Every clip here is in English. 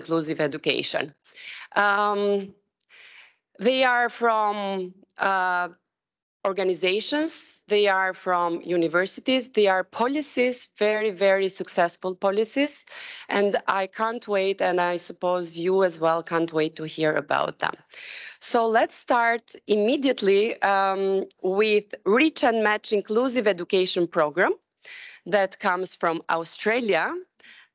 inclusive education. Um, they are from uh, organizations, they are from universities, they are policies, very, very successful policies. And I can't wait, and I suppose you as well can't wait to hear about them. So let's start immediately um, with Reach and Match Inclusive Education Program that comes from Australia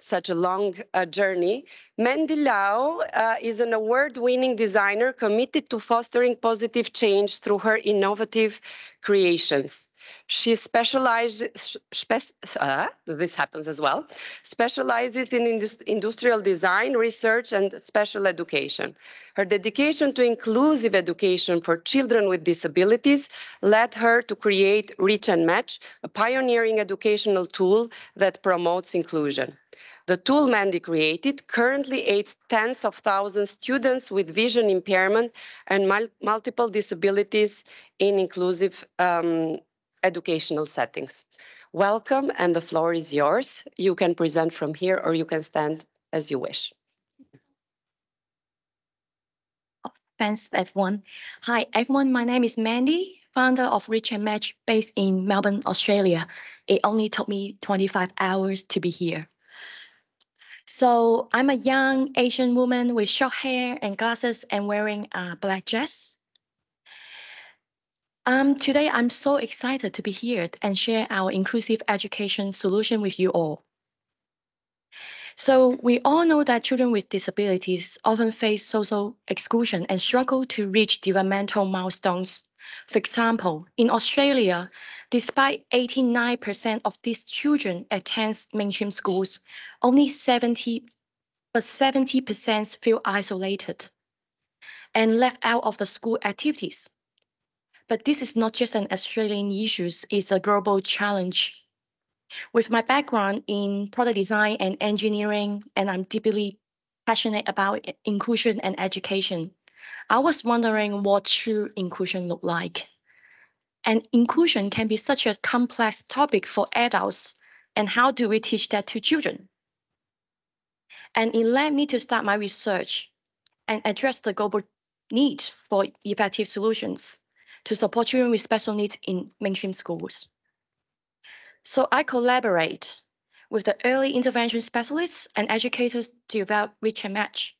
such a long uh, journey. Mandy Lau uh, is an award-winning designer committed to fostering positive change through her innovative creations. She specializes, spe uh, this happens as well, specializes in indus industrial design, research, and special education. Her dedication to inclusive education for children with disabilities led her to create Reach and Match, a pioneering educational tool that promotes inclusion. The tool Mandy created currently aids tens of thousands students with vision impairment and mul multiple disabilities in inclusive um, educational settings. Welcome, and the floor is yours. You can present from here or you can stand as you wish. Thanks, everyone. Hi, everyone. My name is Mandy, founder of Reach and Match based in Melbourne, Australia. It only took me 25 hours to be here. So I'm a young Asian woman with short hair and glasses and wearing a black dress. Um, today, I'm so excited to be here and share our inclusive education solution with you all. So we all know that children with disabilities often face social exclusion and struggle to reach developmental milestones. For example, in Australia, despite 89% of these children attend mainstream schools, only 70 but 70% feel isolated and left out of the school activities. But this is not just an Australian issue, it's a global challenge. With my background in product design and engineering, and I'm deeply passionate about inclusion and education, I was wondering what true inclusion looked like. And inclusion can be such a complex topic for adults, and how do we teach that to children? And it led me to start my research and address the global need for effective solutions to support children with special needs in mainstream schools. So I collaborate with the early intervention specialists and educators to develop Reach and Match.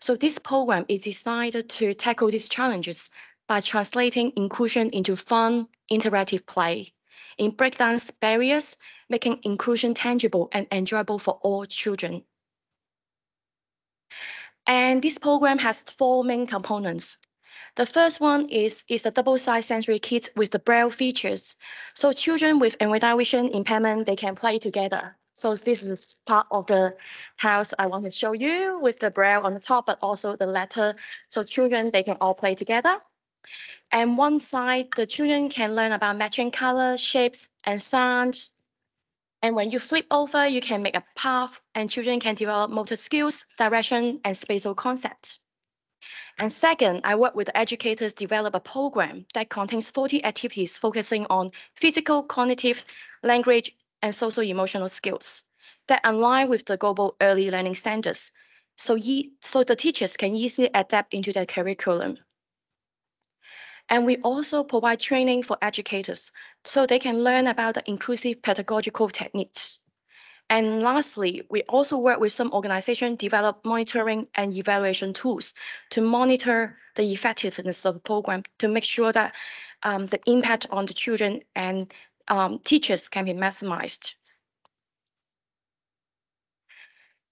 So this program is designed to tackle these challenges by translating inclusion into fun, interactive play. It breaks down barriers, making inclusion tangible and enjoyable for all children. And this program has four main components. The first one is, is a double-size sensory kit with the braille features. So children with vision impairment, they can play together. So this is part of the house I want to show you with the braille on the top, but also the letter. So children, they can all play together. And one side, the children can learn about matching colors, shapes, and sounds. And when you flip over, you can make a path, and children can develop motor skills, direction, and spatial concepts. And second, I work with educators develop a program that contains 40 activities focusing on physical, cognitive, language, and social emotional skills that align with the global early learning standards. So, so the teachers can easily adapt into their curriculum. And we also provide training for educators so they can learn about the inclusive pedagogical techniques. And lastly, we also work with some organizations develop monitoring and evaluation tools to monitor the effectiveness of the program to make sure that um, the impact on the children and um, teachers can be maximized.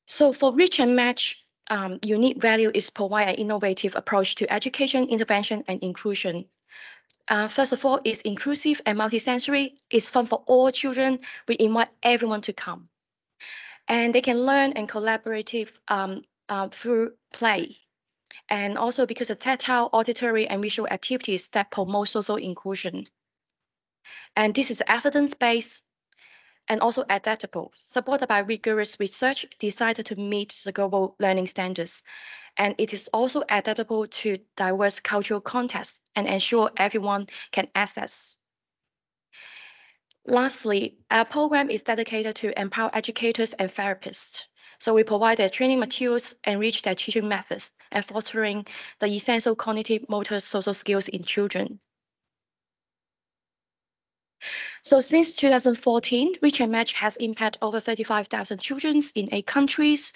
So for Reach and Match, um, unique value is provide an innovative approach to education, intervention, and inclusion. Uh, first of all, it's inclusive and multisensory. It's fun for all children. We invite everyone to come. And they can learn and collaborative um, uh, through play. And also because of tactile, auditory, and visual activities that promote social inclusion. And this is evidence-based and also adaptable, supported by rigorous research designed to meet the global learning standards. And it is also adaptable to diverse cultural contexts and ensure everyone can access. Lastly, our program is dedicated to empower educators and therapists So we provide their training materials, enrich their teaching methods, and fostering the essential cognitive motor social skills in children. So since 2014, Reach and Match has impacted over 35,000 children in eight countries.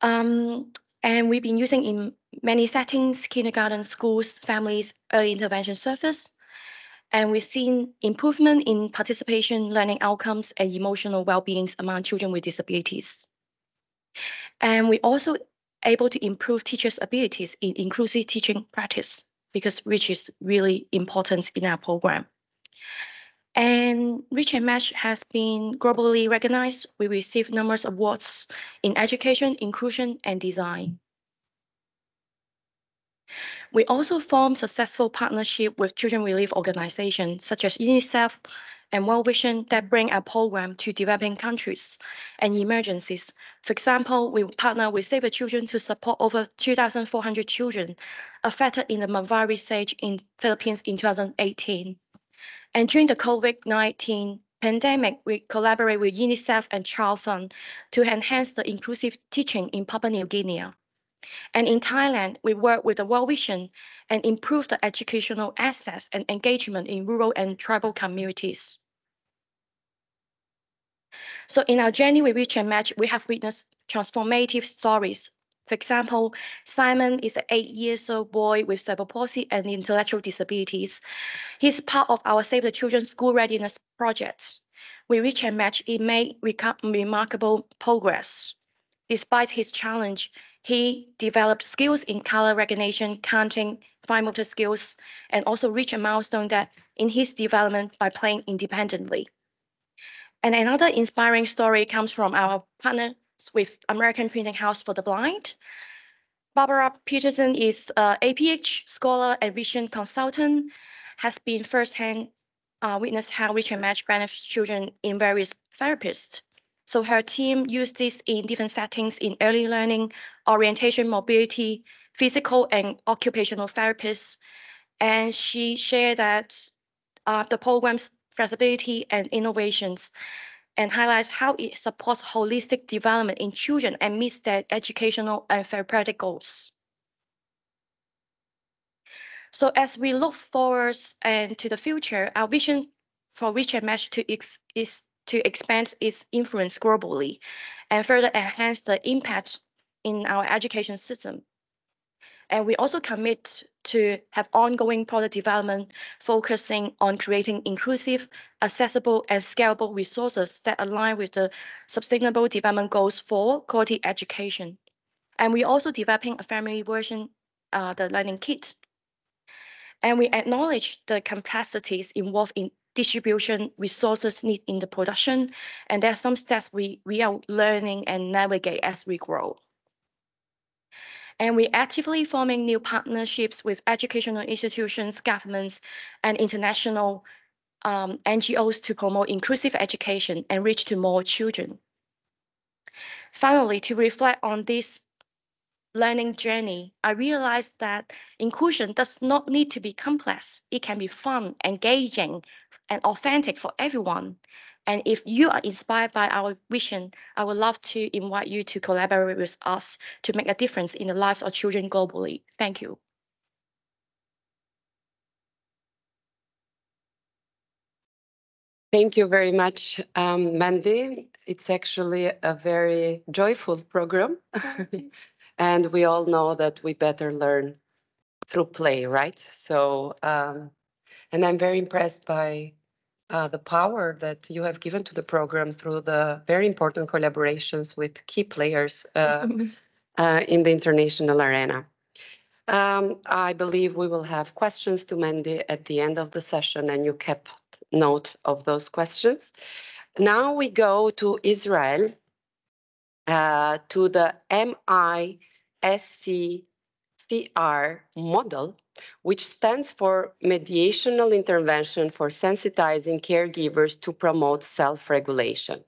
Um, and we've been using in many settings, kindergarten, schools, families, early intervention service. And we've seen improvement in participation, learning outcomes, and emotional well-being among children with disabilities. And we're also able to improve teachers' abilities in inclusive teaching practice because which is really important in our program. And Reach and Match has been globally recognized. We received numerous awards in education, inclusion, and design. We also formed successful partnership with children relief organizations such as UNICEF and World Vision that bring our program to developing countries and emergencies. For example, we partner with Save the Children to support over 2,400 children affected in the Marawi siege in Philippines in 2018. And during the COVID-19 pandemic, we collaborate with UNICEF and Child Fund to enhance the inclusive teaching in Papua New Guinea. And in Thailand, we work with the World Vision and improve the educational access and engagement in rural and tribal communities. So in our journey with Reach and Match, we have witnessed transformative stories for example, Simon is an eight years old boy with cerebral palsy and intellectual disabilities. He's part of our Save the Children School Readiness Project. We reach and match, he made remarkable progress. Despite his challenge, he developed skills in color recognition, counting, fine motor skills, and also reached a milestone that in his development by playing independently. And another inspiring story comes from our partner with American Printing House for the Blind. Barbara Peterson is a APH scholar and vision consultant, has been firsthand uh, witnessed how Reach and Match benefits children in various therapists. So her team used this in different settings in early learning, orientation, mobility, physical and occupational therapists. And she shared that uh, the program's flexibility and innovations and highlights how it supports holistic development in children and meets their educational and therapeutic goals. So as we look forward and to the future, our vision for Reach and Match to ex is to expand its influence globally and further enhance the impact in our education system. And we also commit to have ongoing product development focusing on creating inclusive, accessible, and scalable resources that align with the Sustainable Development Goals for quality education. And we're also developing a family version, uh, the learning kit. And we acknowledge the complexities involved in distribution resources need in the production. And there are some steps we, we are learning and navigate as we grow. And we're actively forming new partnerships with educational institutions, governments, and international um, NGOs to promote inclusive education and reach to more children. Finally, to reflect on this learning journey, I realized that inclusion does not need to be complex. It can be fun, engaging, and authentic for everyone. And if you are inspired by our vision, I would love to invite you to collaborate with us to make a difference in the lives of children globally. Thank you. Thank you very much, um, Mandy. It's actually a very joyful program. and we all know that we better learn through play, right? So, um, and I'm very impressed by uh, the power that you have given to the program through the very important collaborations with key players uh, uh, in the international arena. Um, I believe we will have questions to Mandy at the end of the session, and you kept note of those questions. Now we go to Israel, uh, to the MISC-SR model, which stands for Mediational Intervention for Sensitizing Caregivers to Promote Self-Regulation.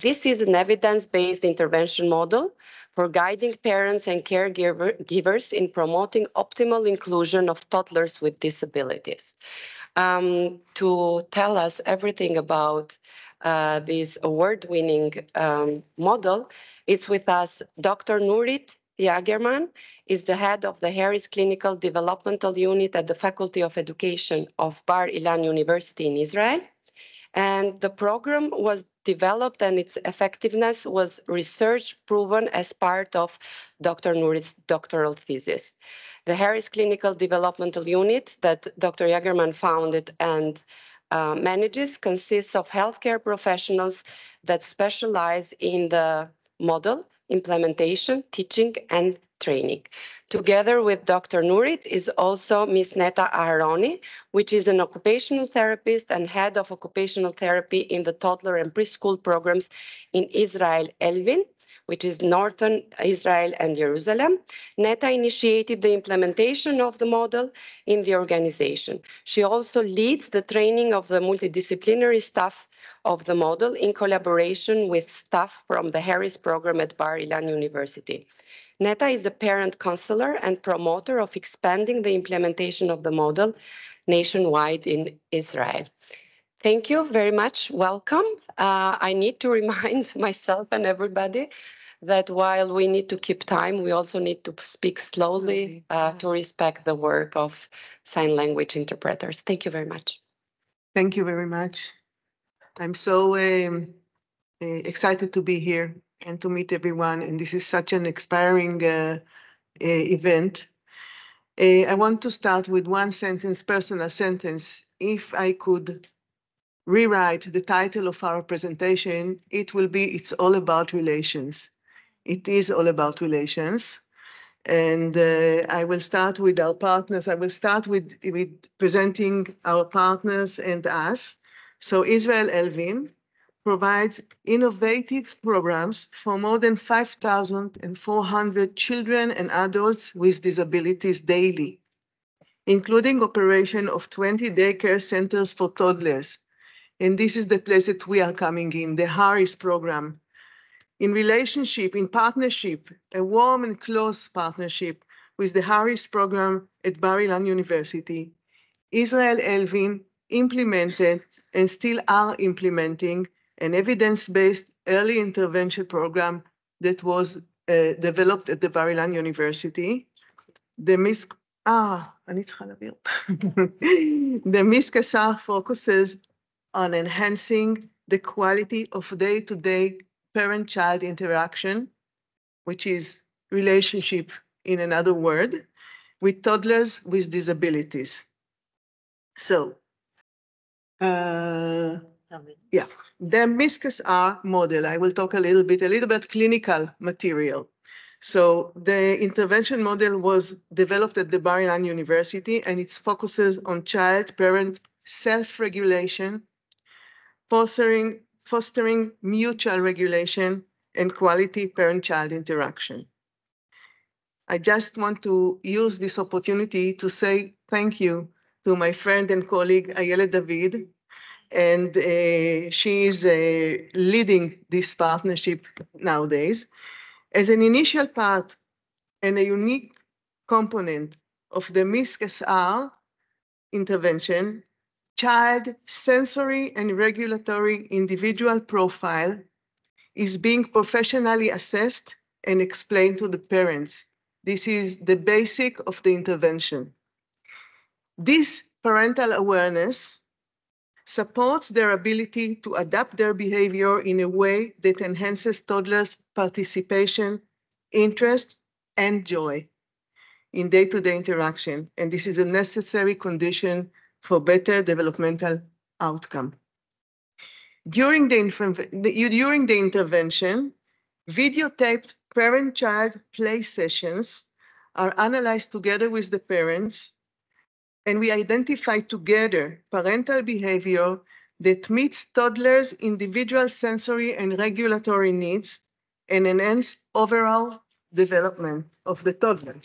This is an evidence-based intervention model for guiding parents and caregivers in promoting optimal inclusion of toddlers with disabilities. Um, to tell us everything about uh, this award-winning um, model, It's with us Dr. Nurit Jaegerman is the head of the Harris Clinical Developmental Unit at the Faculty of Education of Bar Ilan University in Israel. And the program was developed and its effectiveness was research proven as part of Dr. Nurit's doctoral thesis. The Harris Clinical Developmental Unit that Dr. Jaegerman founded and uh, manages consists of healthcare professionals that specialize in the model, implementation, teaching, and training. Together with Dr. Nurit is also Ms. Netta Aharoni, which is an occupational therapist and head of occupational therapy in the toddler and preschool programs in Israel Elwyn, which is northern Israel and Jerusalem. Netta initiated the implementation of the model in the organization. She also leads the training of the multidisciplinary staff of the model in collaboration with staff from the Harris program at Bar Ilan University. Netta is the parent counselor and promoter of expanding the implementation of the model nationwide in Israel. Thank you very much. Welcome. Uh, I need to remind myself and everybody that while we need to keep time, we also need to speak slowly uh, to respect the work of sign language interpreters. Thank you very much. Thank you very much. I'm so um, uh, excited to be here and to meet everyone. And this is such an inspiring uh, uh, event. Uh, I want to start with one sentence, personal sentence. If I could rewrite the title of our presentation, it will be It's All About Relations. It is all about relations. And uh, I will start with our partners. I will start with, with presenting our partners and us. So Israel Elwyn provides innovative programs for more than 5,400 children and adults with disabilities daily, including operation of 20 daycare centers for toddlers, and this is the place that we are coming in, the Harris program. In relationship, in partnership, a warm and close partnership with the Harris program at Bar Ilan University, Israel Elwyn implemented and still are implementing an evidence-based early intervention program that was uh, developed at the Bar Ilan University. The MISC, ah, אני צריכה להבהיר. the MISC focuses on enhancing the quality of day-to-day parent-child interaction, which is relationship in another word, with toddlers with disabilities. So, uh, yeah, the MISC-SR model, I will talk a little bit, a little bit clinical material. So the intervention model was developed at the Bar Ilan University and it focuses on child-parent self-regulation fostering, fostering mutual regulation and quality parent-child interaction. I just want to use this opportunity to say thank you to my friend and colleague Ayelet David, and uh, she is uh, leading this partnership nowadays. As an initial part and a unique component of the MISC-SR intervention, child sensory and regulatory individual profile is being professionally assessed and explained to the parents. This is the basic of the intervention. This parental awareness supports their ability to adapt their behavior in a way that enhances toddlers' participation, interest, and joy in day-to-day -day interaction. And this is a necessary condition for better developmental outcome. During the, during the intervention, videotaped parent-child play sessions are analyzed together with the parents, and we identify together parental behavior that meets toddlers' individual sensory and regulatory needs and enhance overall development of the toddler.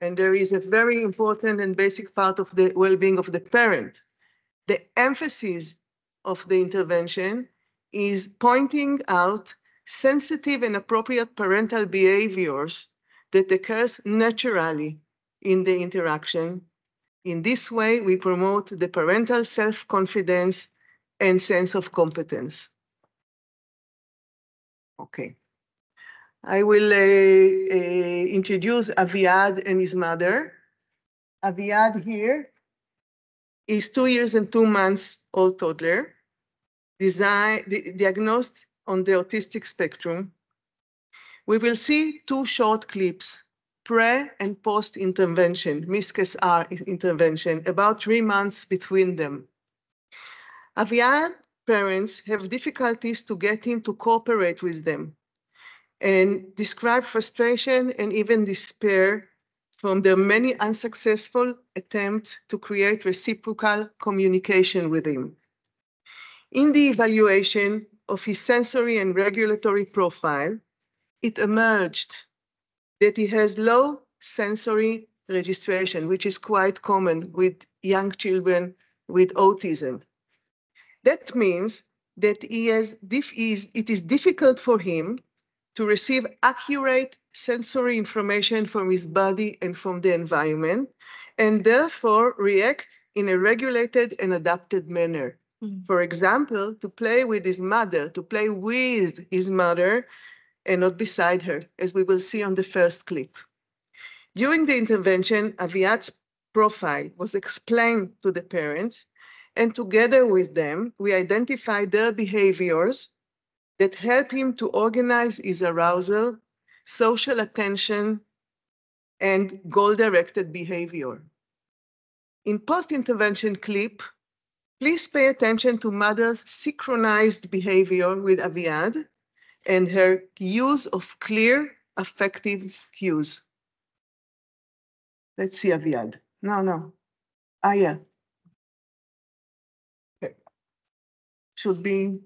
And there is a very important and basic part of the well-being of the parent. The emphasis of the intervention is pointing out sensitive and appropriate parental behaviors that occurs naturally in the interaction. In this way, we promote the parental self-confidence and sense of competence. Okay. I will uh, uh, introduce Aviad and his mother. Aviad here is two years and two months old toddler, design, diagnosed on the autistic spectrum. We will see two short clips, pre and post intervention, MISC-SR intervention, about three months between them. Aviad parents have difficulties to get him to cooperate with them and describe frustration and even despair from their many unsuccessful attempts to create reciprocal communication with him. In the evaluation of his sensory and regulatory profile, it emerged that he has low sensory registration, which is quite common with young children with autism. That means that he has, it is difficult for him to receive accurate sensory information from his body and from the environment, and therefore react in a regulated and adapted manner. Mm. For example, to play with his mother, to play with his mother and not beside her, as we will see on the first clip. During the intervention, Aviad's profile was explained to the parents, and together with them, we identified their behaviors that help him to organize his arousal, social attention, and goal-directed behavior. In post-intervention clip, please pay attention to mother's synchronized behavior with Aviad and her use of clear affective cues. Let's see Aviad. No, no. Ah, yeah. Okay. Should be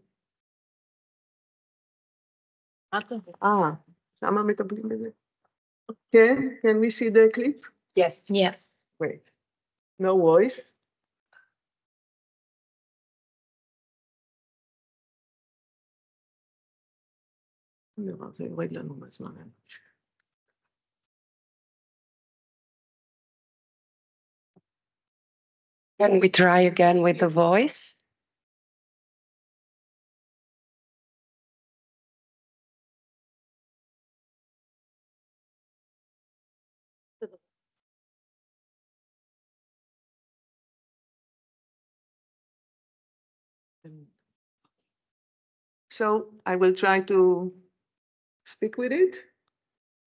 אה, שמה מטפלים בזה? כן, can we see the clip? Yes. Yes. Wait. No voice. דבר, זה יורד לנו בזמן. Can we try again with the voice? So I will try to speak with it.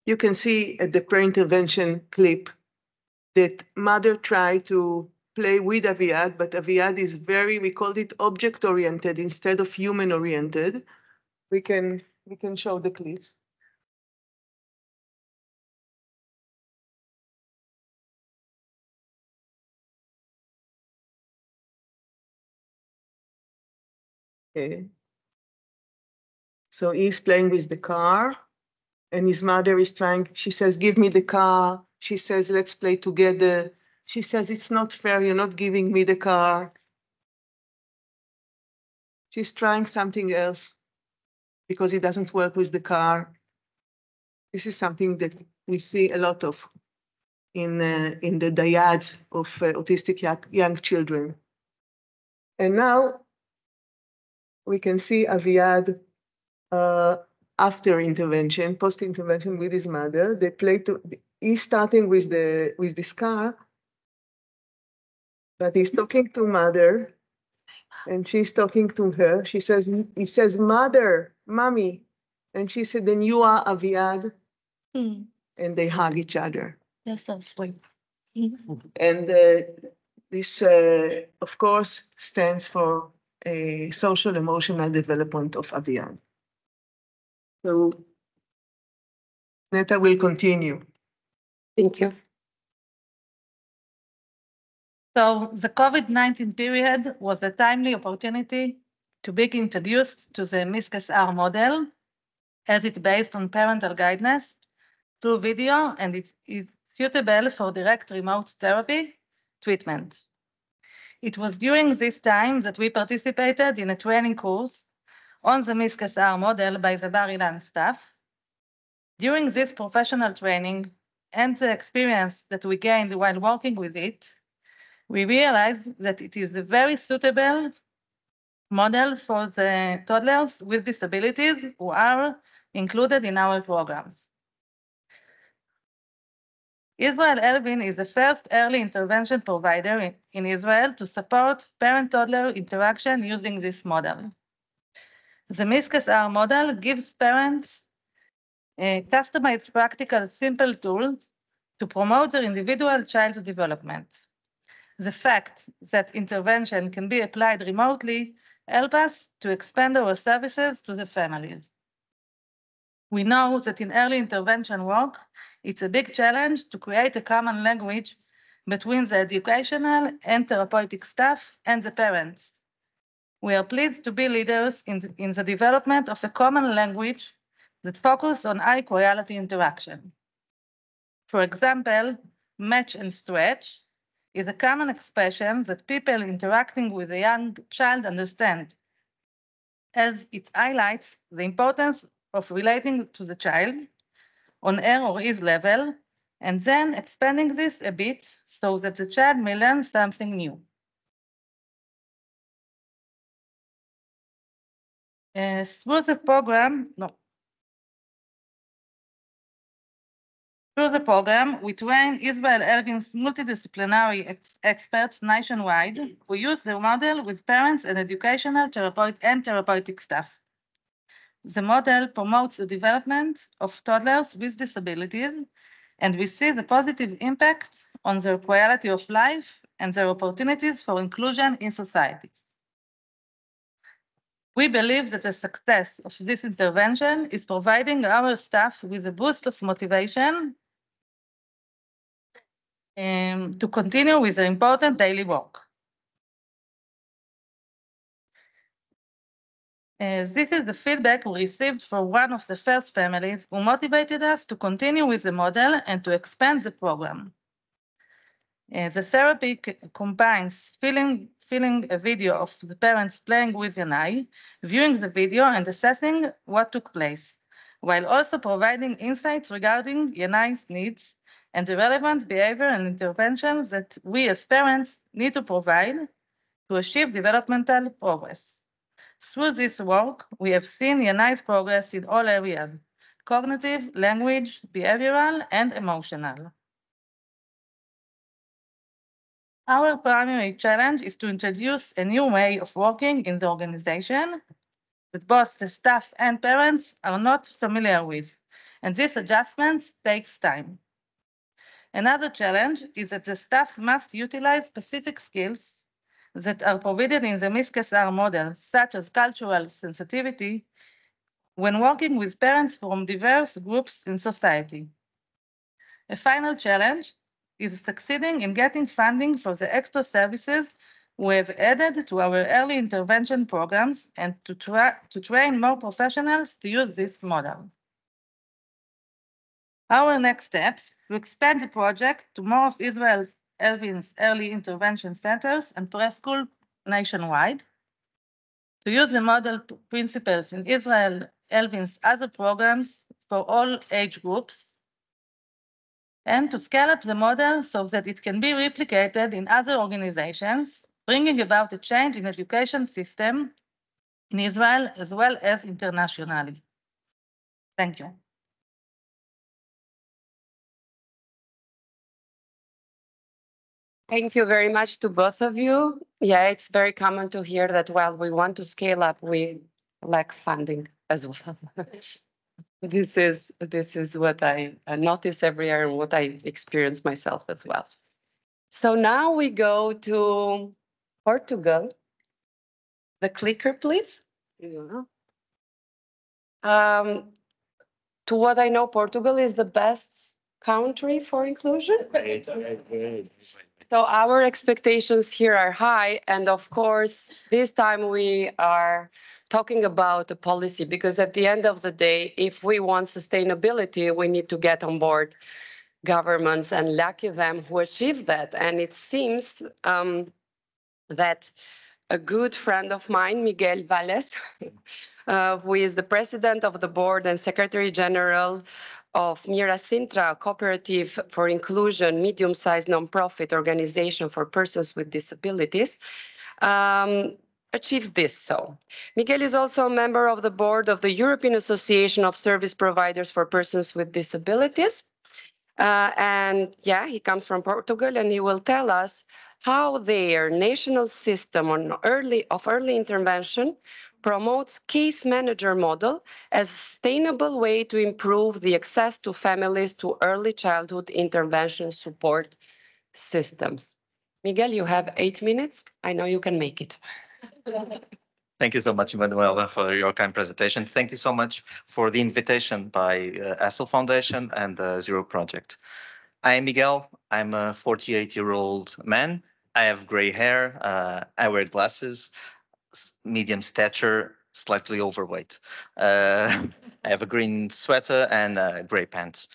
You can see at the pre-intervention clip that mother tried to play with Aviad, but Aviad is very, we called it object-oriented instead of human-oriented. We can, we can show the clips. Okay. So he's playing with the car and his mother is trying, she says, give me the car. She says, let's play together. She says, it's not fair, you're not giving me the car. She's trying something else because it doesn't work with the car. This is something that we see a lot of in, uh, in the dyads of uh, autistic young, children. And now we can see Aviad uh, after intervention, post-intervention with his mother. They play to, he's starting with the with this car, but he's talking to mother, and she's talking to her. She says, he says, mother, mommy, and she said, then you are Aviad, mm. and they hug each other. That's so sweet. and uh, this, uh, of course, stands for a social emotional development of Aviad. So Netta will continue. Thank you. So the COVID-19 period was a timely opportunity to be introduced to the MISC-SR model as it's based on parental guidance through video and it is suitable for direct remote therapy treatment. It was during this time that we participated in a training course on the MISC-SR model by the Bar Ilan staff. During this professional training and the experience that we gained while working with it, we realized that it is a very suitable model for the toddlers with disabilities who are included in our programs. Israel Elwyn is the first early intervention provider in, in Israel to support parent-toddler interaction using this model. The MISC-SR model gives parents uh, customized practical simple tools to promote their individual child's development. The fact that intervention can be applied remotely help us to expand our services to the families. We know that in early intervention work, it's a big challenge to create a common language between the educational and therapeutic staff and the parents. We are pleased to be leaders in the, in the development of a common language that focuses on high quality interaction. For example, match and stretch is a common expression that people interacting with a young child understand, as it highlights the importance of relating to the child on her or his level, and then expanding this a bit so that the child may learn something new. Through the program, no. Through the program, we train Israel Elwyn's multidisciplinary ex experts nationwide who use the model with parents and educational therapeut and therapeutic staff. The model promotes the development of toddlers with disabilities, and we see the positive impact on their quality of life and their opportunities for inclusion in society. We believe that the success of this intervention is providing our staff with a boost of motivation um, to continue with the important daily work. As this is the feedback we received from one of the first families who motivated us to continue with the model and to expand the program. Uh, the therapy combines feeling, feeling a video of the parents playing with Yanai, viewing the video and assessing what took place, while also providing insights regarding Yanai's needs and the relevant behavior and interventions that we as parents need to provide to achieve developmental progress. Through this work, we have seen nice progress in all areas, cognitive, language, behavioral, and emotional. Our primary challenge is to introduce a new way of working in the organization that both the staff and parents are not familiar with, and this adjustment takes time. Another challenge is that the staff must utilize specific skills that are provided in the MISC-SR model, such as cultural sensitivity, when working with parents from diverse groups in society. A final challenge is succeeding in getting funding for the extra services we have added to our early intervention programs and to, try, to train more professionals to use this model. Our next steps to expand the project to more of Israel's Elwyn's early intervention centers and preschool nationwide. To use the model principles in Israel Elwyn's other programs for all age groups, and to scale up the model so that it can be replicated in other organizations, bringing about a change in education system in Israel as well as internationally. Thank you. Thank you very much to both of you. Yeah, it's very common to hear that while we want to scale up, we lack funding as well. this is this is what I notice every year and what I experience myself as well. So now we go to Portugal. The clicker, please. Um, to what I know, Portugal is the best country for inclusion. So our expectations here are high. And of course, this time we are talking about the policy because at the end of the day, if we want sustainability, we need to get on board governments and lucky them who achieve that. And it seems um, that a good friend of mine, Miguel Valles, uh, who is the president of the board and secretary general of Mira Sintra, a Cooperative for Inclusion, medium-sized nonprofit organization for persons with disabilities, um, achieved this so. Miguel is also a member of the board of the European Association of Service Providers for Persons with Disabilities. Uh, and yeah, he comes from Portugal and he will tell us how their national system on early, of early intervention promotes case manager model as a sustainable way to improve the access to families to early childhood intervention support systems. Miguel, you have eight minutes. I know you can make it. Thank you so much, Manuela, for your kind presentation. Thank you so much for the invitation by uh, Essl Foundation and the Zero Project. I am Miguel. I'm a 48-year-old man. I have gray hair. Uh, I wear glasses, medium stature, slightly overweight. Uh, I have a green sweater and uh, gray pants.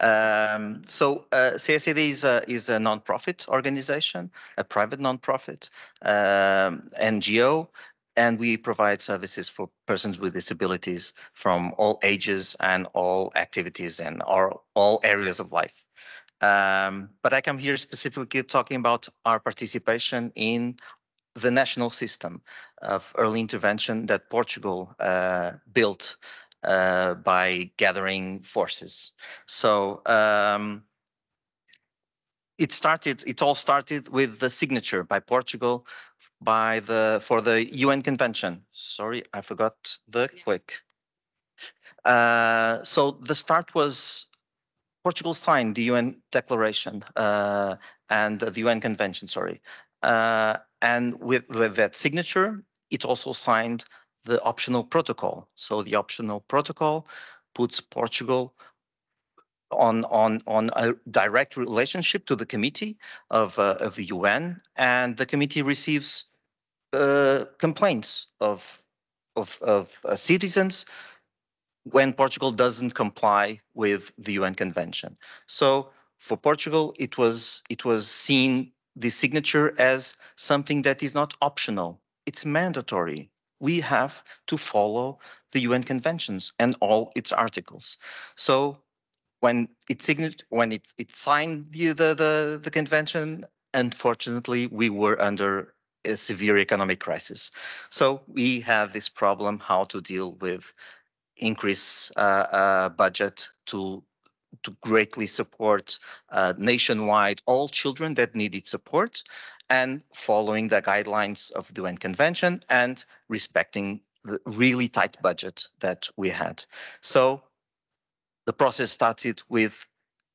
Um, so uh, CSAD is a, is a non-profit organization, a private non-profit um, NGO, and we provide services for persons with disabilities from all ages and all activities and all, all areas of life. Um, but I come here specifically talking about our participation in the national system of early intervention that Portugal uh, built uh, by gathering forces. So um, it started, it all started with the signature by Portugal by the for the UN convention. Sorry, I forgot the click. Uh, so the start was Portugal signed the UN declaration uh, and the UN convention, sorry. Uh, and with, with that signature, it also signed the optional protocol. So the optional protocol puts Portugal on on on a direct relationship to the committee of uh, of the UN, and the committee receives uh, complaints of of, of uh, citizens when Portugal doesn't comply with the UN Convention. So for Portugal, it was it was seen the signature as something that is not optional; it's mandatory. We have to follow the UN conventions and all its articles. So when it signed when it it signed the the the, the convention, unfortunately, we were under a severe economic crisis. So we have this problem how to deal with increase uh, uh, budget to to greatly support uh, nationwide all children that needed support and following the guidelines of the UN Convention and respecting the really tight budget that we had. So the process started with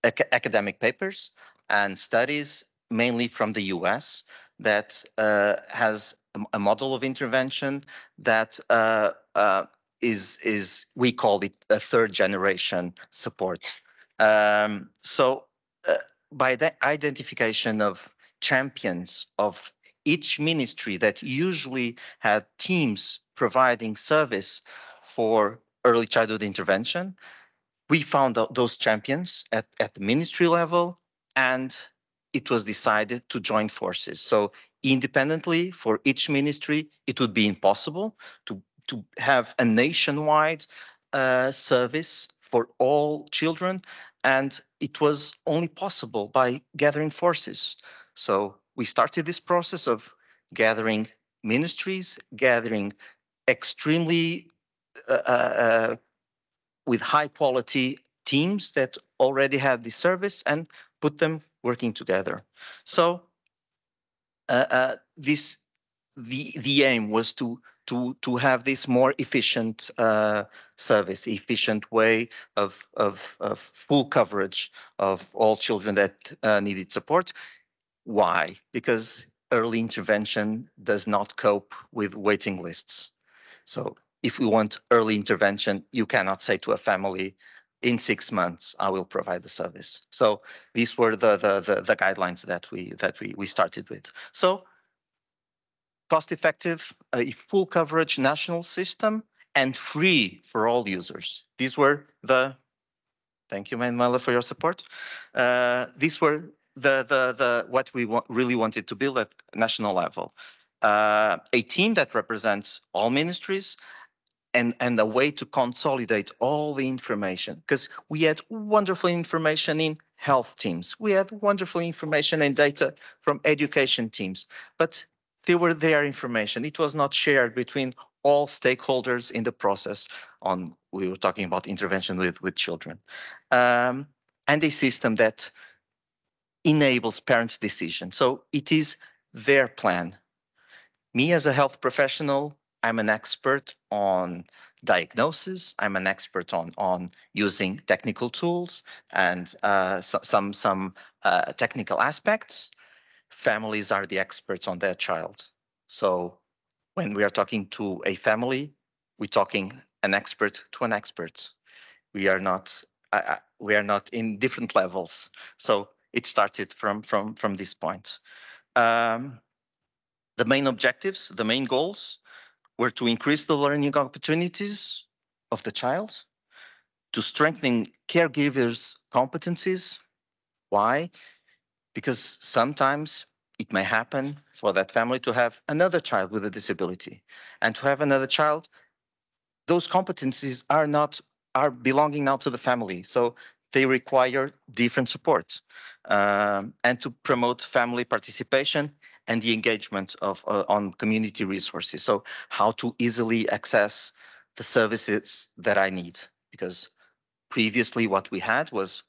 ac academic papers and studies, mainly from the US, that uh, has a model of intervention that uh, uh, is is we call it a third generation support. Um, so uh, by the identification of champions of each ministry that usually had teams providing service for early childhood intervention, we found those champions at, at the ministry level and it was decided to join forces. So independently for each ministry, it would be impossible to, to have a nationwide uh, service for all children. And it was only possible by gathering forces. So we started this process of gathering ministries, gathering extremely uh, uh, with high quality teams that already had the service and put them working together. So uh, uh, this the the aim was to to to have this more efficient uh, service, efficient way of, of of full coverage of all children that uh, needed support. Why? Because early intervention does not cope with waiting lists. So if we want early intervention, you cannot say to a family, in six months, I will provide the service. So these were the, the, the, the guidelines that we that we, we started with. So cost effective, a full coverage national system and free for all users. These were the, thank you Manuela for your support. Uh, these were the, the, the, what we wa really wanted to build at national level. Uh, a team that represents all ministries, and, and a way to consolidate all the information because we had wonderful information in health teams. We had wonderful information and data from education teams, but they were their information. It was not shared between all stakeholders in the process on, we were talking about intervention with, with children. Um, and a system that enables parents' decision. So it is their plan. Me as a health professional, I'm an expert on diagnosis. I'm an expert on on using technical tools and uh, so, some some uh, technical aspects. Families are the experts on their child. So when we are talking to a family, we're talking an expert to an expert. We are not uh, we are not in different levels. So it started from from from this point. Um, the main objectives, the main goals were to increase the learning opportunities of the child, to strengthen caregivers' competencies. Why? Because sometimes it may happen for that family to have another child with a disability and to have another child those competencies are not are belonging now to the family so they require different support um, and to promote family participation and the engagement of uh, on community resources. So how to easily access the services that I need because previously what we had was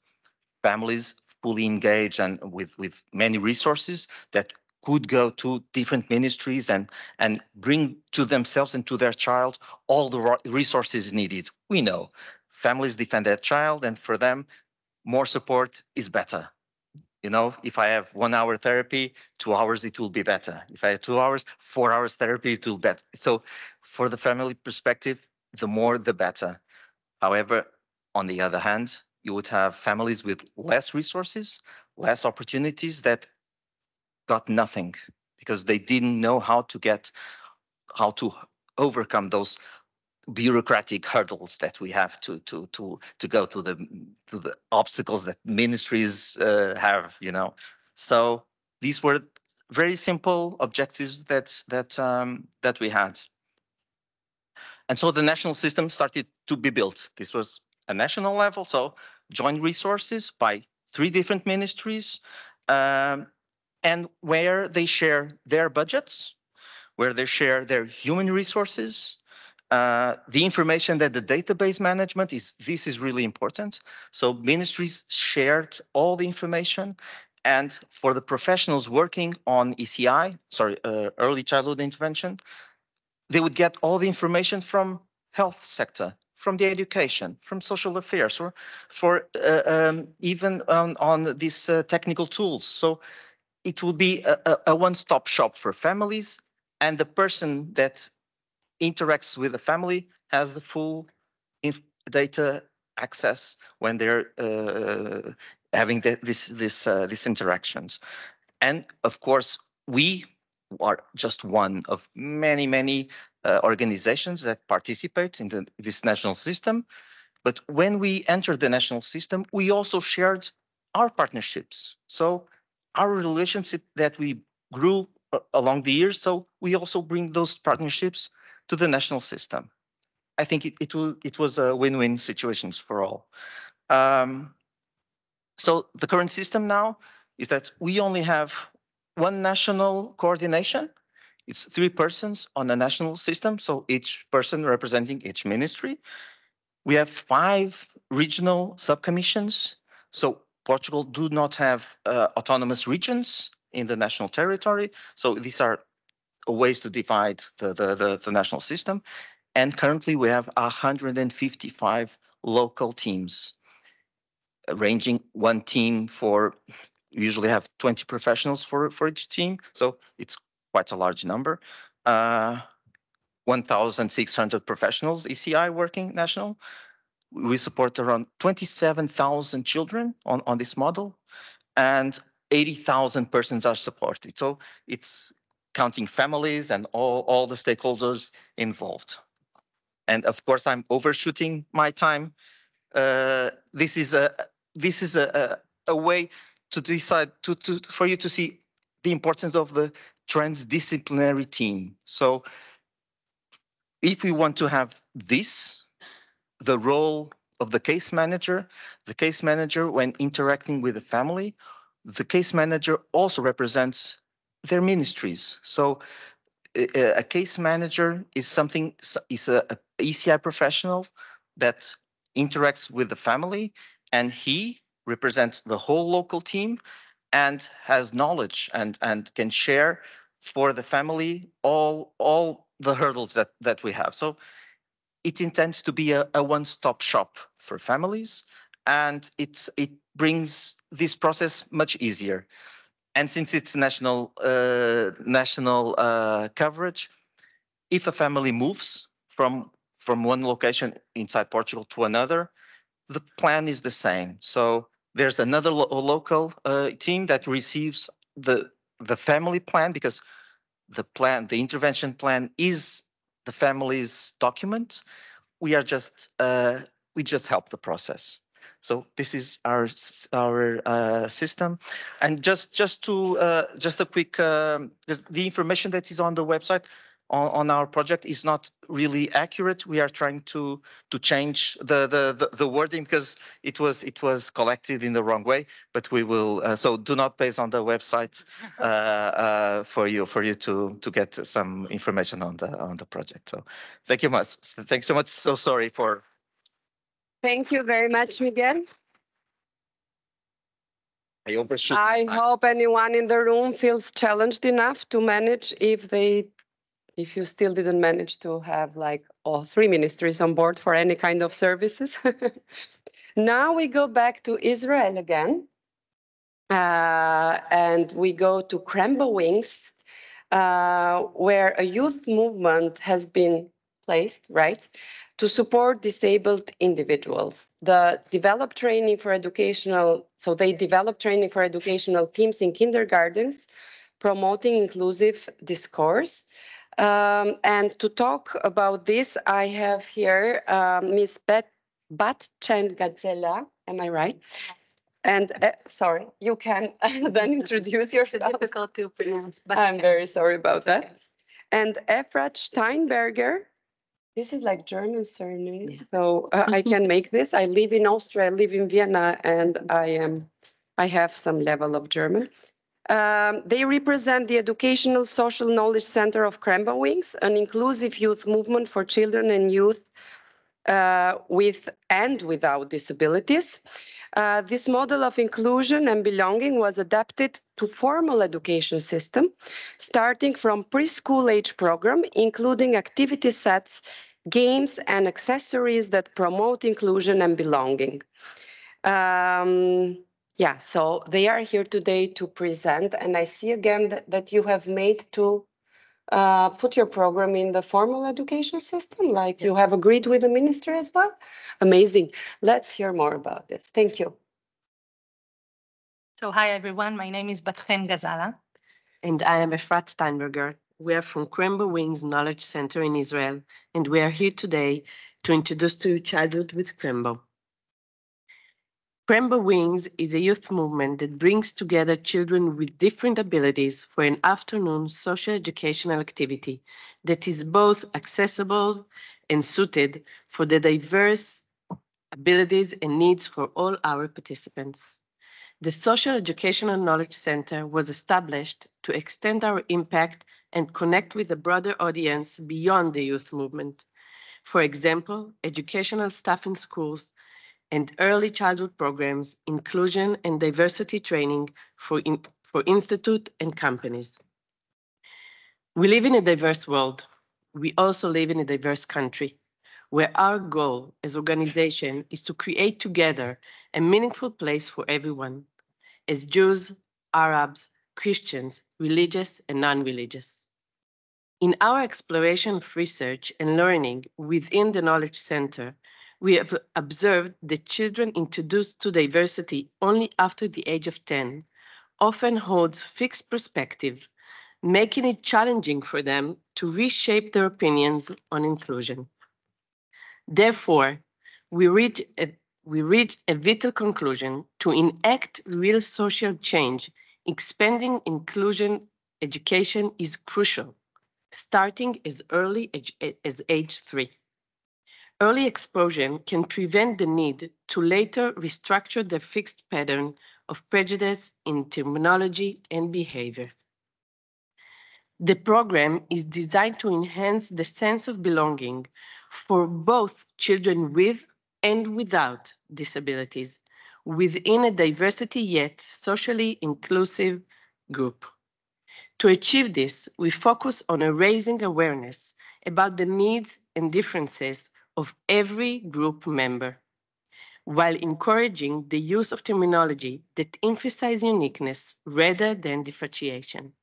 families fully engaged and with with many resources that could go to different ministries and and bring to themselves and to their child all the resources needed. We know families defend their child and for them more support is better. You know if i have one hour therapy two hours it will be better. If i have two hours four hours therapy it will be better. So for the family perspective the more the better. However on the other hand you would have families with less resources less opportunities that got nothing because they didn't know how to get how to overcome those bureaucratic hurdles that we have to to to to go to the to the obstacles that ministries uh, have you know? So these were very simple objectives that that um, that we had. And so the national system started to be built. This was a national level so joint resources by three different ministries um, and where they share their budgets where they share their human resources uh, the information that the database management is, this is really important. So ministries shared all the information and for the professionals working on ECI, sorry, uh, early childhood intervention, they would get all the information from health sector, from the education, from social affairs, or for uh, um, even on, on these uh, technical tools. So it will be a, a one-stop shop for families and the person that interacts with the family has the full data access when they're uh, having the, this this uh, these interactions. And of course we are just one of many many uh, organizations that participate in the, this national system. But when we entered the national system we also shared our partnerships. So our relationship that we grew uh, along the years so we also bring those partnerships to the national system. I think it, it, will, it was a win-win situations for all. Um, so the current system now is that we only have one national coordination. It's three persons on a national system, so each person representing each ministry. We have five regional subcommissions. So Portugal do not have uh, autonomous regions in the national territory. So these are ways to divide the, the, the, the national system. And currently we have 155 local teams, ranging one team for usually have 20 professionals for, for each team. So it's quite a large number. Uh, 1,600 professionals, ECI working national. We support around 27,000 children on, on this model and 80,000 persons are supported. So it's counting families and all, all the stakeholders involved. And of course, I'm overshooting my time. Uh, this is a this is a, a, a way to decide to, to for you to see the importance of the transdisciplinary team. So if we want to have this, the role of the case manager, the case manager when interacting with the family, the case manager also represents their ministries. So a, a case manager is something is a, a ECI professional that interacts with the family and he represents the whole local team and has knowledge and and can share for the family all all the hurdles that that we have so it intends to be a, a one-stop shop for families and it's it brings this process much easier and since it's national uh, national uh, coverage if a family moves from from one location inside portugal to another the plan is the same. So there's another lo local uh, team that receives the the family plan because the plan, the intervention plan is the family's document. We are just uh, we just help the process. So this is our our uh, system, and just just to uh, just a quick um, the information that is on the website on, on our project is not really accurate. We are trying to to change the, the the, the wording because it was it was collected in the wrong way. But we will uh, so do not base on the website uh, uh, for you for you to to get some information on the on the project. So thank you much. Thanks so much. So sorry for. Thank you very much, Miguel. I. I hope anyone in the room feels challenged enough to manage if they if you still didn't manage to have like all three ministries on board for any kind of services. now we go back to Israel again. Uh, and we go to Krembo Wings, uh, where a youth movement has been placed, right, to support disabled individuals. The develop training for educational, so they develop training for educational teams in kindergartens, promoting inclusive discourse. Um, and to talk about this, I have here uh, Ms. Bet Bat Chen Gazala. Am I right? And uh, sorry, you can then introduce yourself. It's difficult to pronounce, but I'm very sorry about that. And Efrat Steinberger. This is like German surname, Yeah. so uh, I can make this. I live in Austria, I live in Vienna, and I am, I have some level of German. Um, they represent the Educational Social Knowledge Center of Krembo Wings, an inclusive youth movement for children and youth uh, with and without disabilities. Uh, this model of inclusion and belonging was adapted to formal education system, starting from preschool age program, including activity sets, games, and accessories that promote inclusion and belonging. Um, yeah, so they are here today to present, and I see again that, that you have made to uh, put your program in the formal education system, like you have agreed with the ministry as well. Amazing. Let's hear more about this. Thank you. So hi, everyone. My name is Bat-Chen Gazala. And I am Efrat Steinberger. We are from Krembo Wings Knowledge Center in Israel, and we are here today to introduce to you Childhood with Krembo. Krembo Wings is a youth movement that brings together children with different abilities for an afternoon social educational activity that is both accessible and suited for the diverse abilities and needs for all our participants. The Social Educational Knowledge Center was established to extend our impact and connect with a broader audience beyond the youth movement. For example, educational staff in schools and early childhood programs, inclusion and diversity training for, in, for institute and companies. We live in a diverse world. We also live in a diverse country where our goal as organization is to create together a meaningful place for everyone, as Jews, Arabs, Christians, religious and non-religious. In our exploration of research and learning within the Knowledge Center, we have observed that children introduced to diversity only after the age of 10 often holds fixed perspective, making it challenging for them to reshape their opinions on inclusion. Therefore, we reach a, we reached a vital conclusion to enact real social change. Expanding inclusion education is crucial, starting as early as, as age three. Early exposure can prevent the need to later restructure the fixed pattern of prejudice in terminology and behavior. The program is designed to enhance the sense of belonging for both children with and without disabilities within a diversity yet socially inclusive group. To achieve this, we focus on raising awareness about the needs and differences of every group member, while encouraging the use of terminology that emphasize uniqueness rather than differentiation.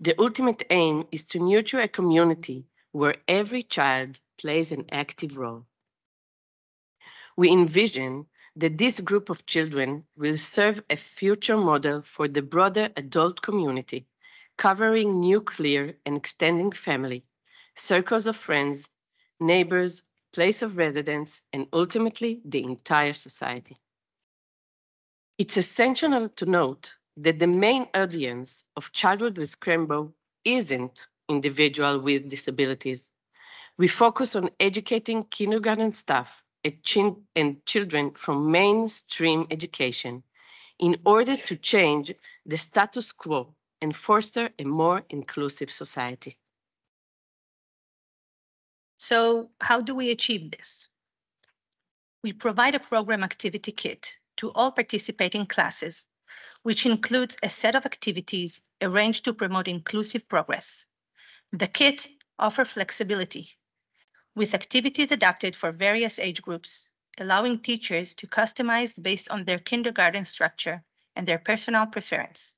The ultimate aim is to nurture a community where every child plays an active role. We envision that this group of children will serve a future model for the broader adult community, covering nuclear and extending family, circles of friends, neighbors, place of residence, and ultimately the entire society. It's essential to note that the main audience of Childhood with Krembo isn't individual with disabilities. We focus on educating kindergarten staff and children from mainstream education in order to change the status quo and foster a more inclusive society. So how do we achieve this? We provide a program activity kit to all participating classes, which includes a set of activities arranged to promote inclusive progress. The kit offers flexibility with activities adapted for various age groups, allowing teachers to customize based on their kindergarten structure and their personal preference.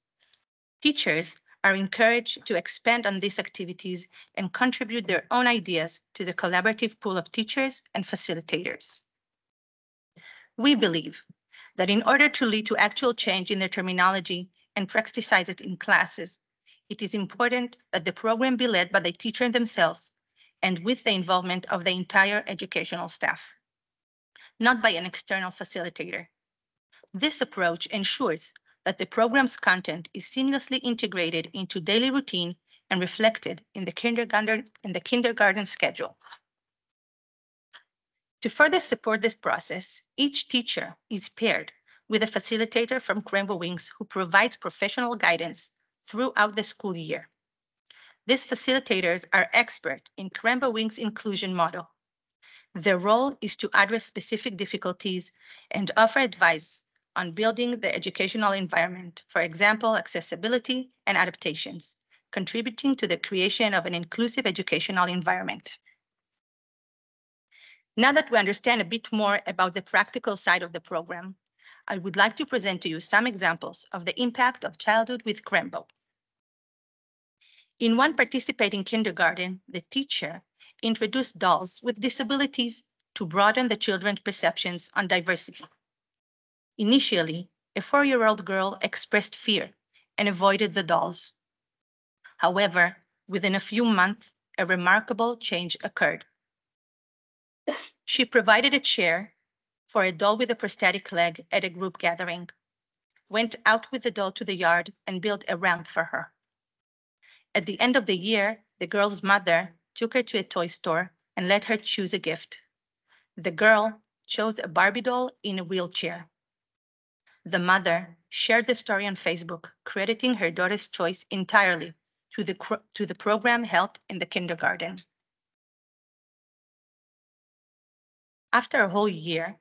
Teachers are encouraged to expand on these activities and contribute their own ideas to the collaborative pool of teachers and facilitators. We believe that in order to lead to actual change in their terminology and practice it in classes, it is important that the program be led by the teacher themselves and with the involvement of the entire educational staff, not by an external facilitator. This approach ensures that the program's content is seamlessly integrated into daily routine and reflected in the kindergarten, in the kindergarten schedule. To further support this process, each teacher is paired with a facilitator from Krembo Wings who provides professional guidance throughout the school year. These facilitators are expert in Krembo Wings inclusion model. Their role is to address specific difficulties and offer advice on building the educational environment, for example, accessibility and adaptations, contributing to the creation of an inclusive educational environment. Now that we understand a bit more about the practical side of the program, I would like to present to you some examples of the impact of childhood with Krembo. In one participating kindergarten, the teacher introduced dolls with disabilities to broaden the children's perceptions on diversity. Initially, a four-year-old girl expressed fear and avoided the dolls. However, within a few months, a remarkable change occurred. She provided a chair for a doll with a prosthetic leg at a group gathering, went out with the doll to the yard and built a ramp for her. At the end of the year, the girl's mother took her to a toy store and let her choose a gift. The girl chose a Barbie doll in a wheelchair. The mother shared the story on Facebook, crediting her daughter's choice entirely to the, to the program held in the kindergarten. After a whole year,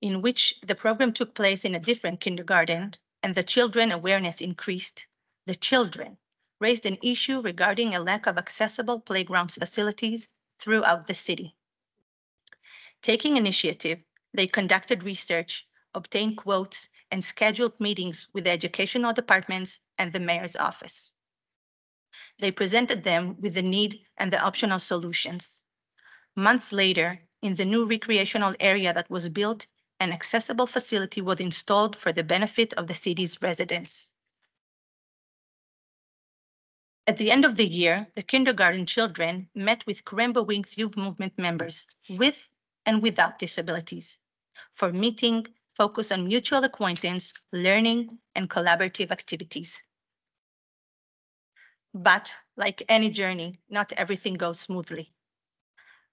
in which the program took place in a different kindergarten and the children awareness increased, the children raised an issue regarding a lack of accessible playgrounds facilities throughout the city. Taking initiative, they conducted research, obtained quotes, and scheduled meetings with the educational departments and the mayor's office. They presented them with the need and the optional solutions. Months later, in the new recreational area that was built, an accessible facility was installed for the benefit of the city's residents. At the end of the year, the kindergarten children met with Krembo Wings Youth Movement members with and without disabilities for meeting focused on mutual acquaintance, learning, and collaborative activities. But like any journey, not everything goes smoothly.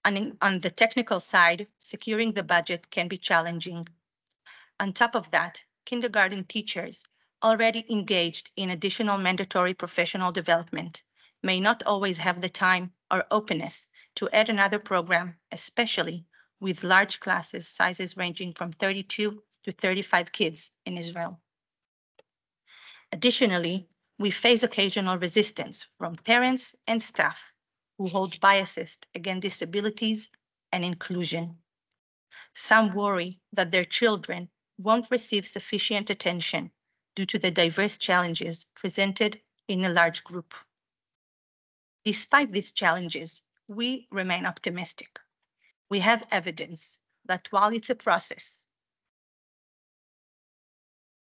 On, on the technical side, securing the budget can be challenging. On top of that, kindergarten teachers already engaged in additional mandatory professional development may not always have the time or openness to add another program, especially with large classes sizes ranging from 32 to 35 kids in Israel. Additionally, we face occasional resistance from parents and staff who hold biases against disabilities and inclusion. Some worry that their children won't receive sufficient attention due to the diverse challenges presented in a large group. Despite these challenges, we remain optimistic. We have evidence that while it's a process,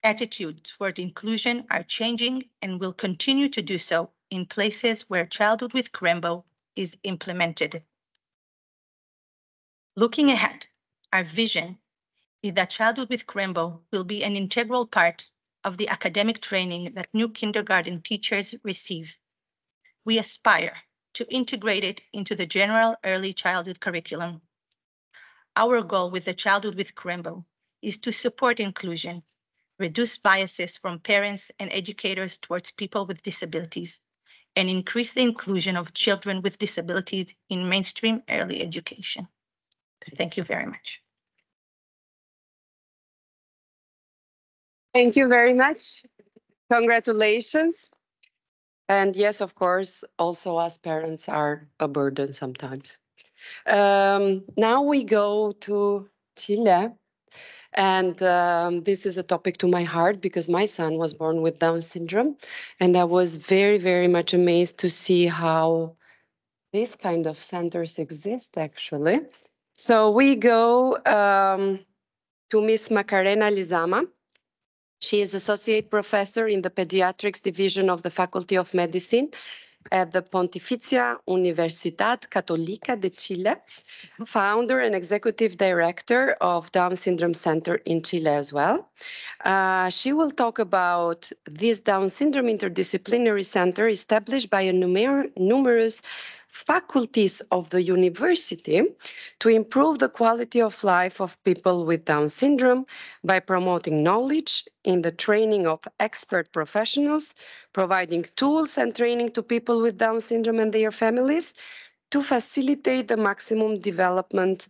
attitudes toward inclusion are changing and will continue to do so in places where Childhood with Krembo is implemented. Looking ahead, our vision is that Childhood with Krembo will be an integral part of the academic training that new kindergarten teachers receive. We aspire to integrate it into the general early childhood curriculum. Our goal with the Childhood with Krembo is to support inclusion reduce biases from parents and educators towards people with disabilities, and increase the inclusion of children with disabilities in mainstream early education. Thank you very much. Thank you very much. Congratulations. And yes, of course, also as parents are a burden sometimes. Um, now we go to Chile. And um, this is a topic to my heart because my son was born with Down syndrome. And I was very, very much amazed to see how these kind of centers exist actually. So we go um, to Miss Macarena Lizama. She is associate professor in the pediatrics division of the Faculty of Medicine at the Pontificia Universidad Católica de Chile, founder and executive director of Down Syndrome Center in Chile as well. Uh, she will talk about this Down Syndrome Interdisciplinary Center established by a numer numerous faculties of the university to improve the quality of life of people with Down syndrome by promoting knowledge in the training of expert professionals, providing tools and training to people with Down syndrome and their families to facilitate the maximum development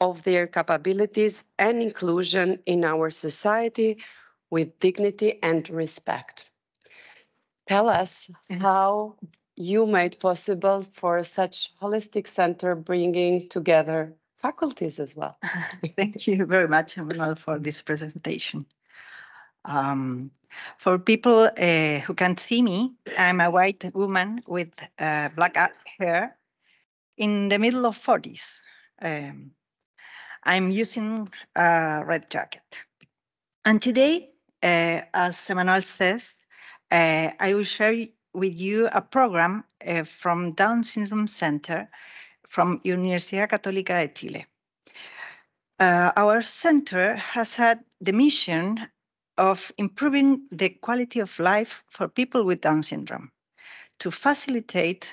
of their capabilities and inclusion in our society with dignity and respect. Tell us mm-hmm. how you made possible for such holistic center bringing together faculties as well. Thank you very much, Emmanuel, for this presentation. Um, for people uh, who can't see me, I'm a white woman with uh, black hair in the middle of 40s. Um, I'm using a red jacket. And today, uh, as Emmanuel says, I will share with you a program uh, from Down Syndrome Center from Universidad Católica de Chile. Uh, our center has had the mission of improving the quality of life for people with Down syndrome to facilitate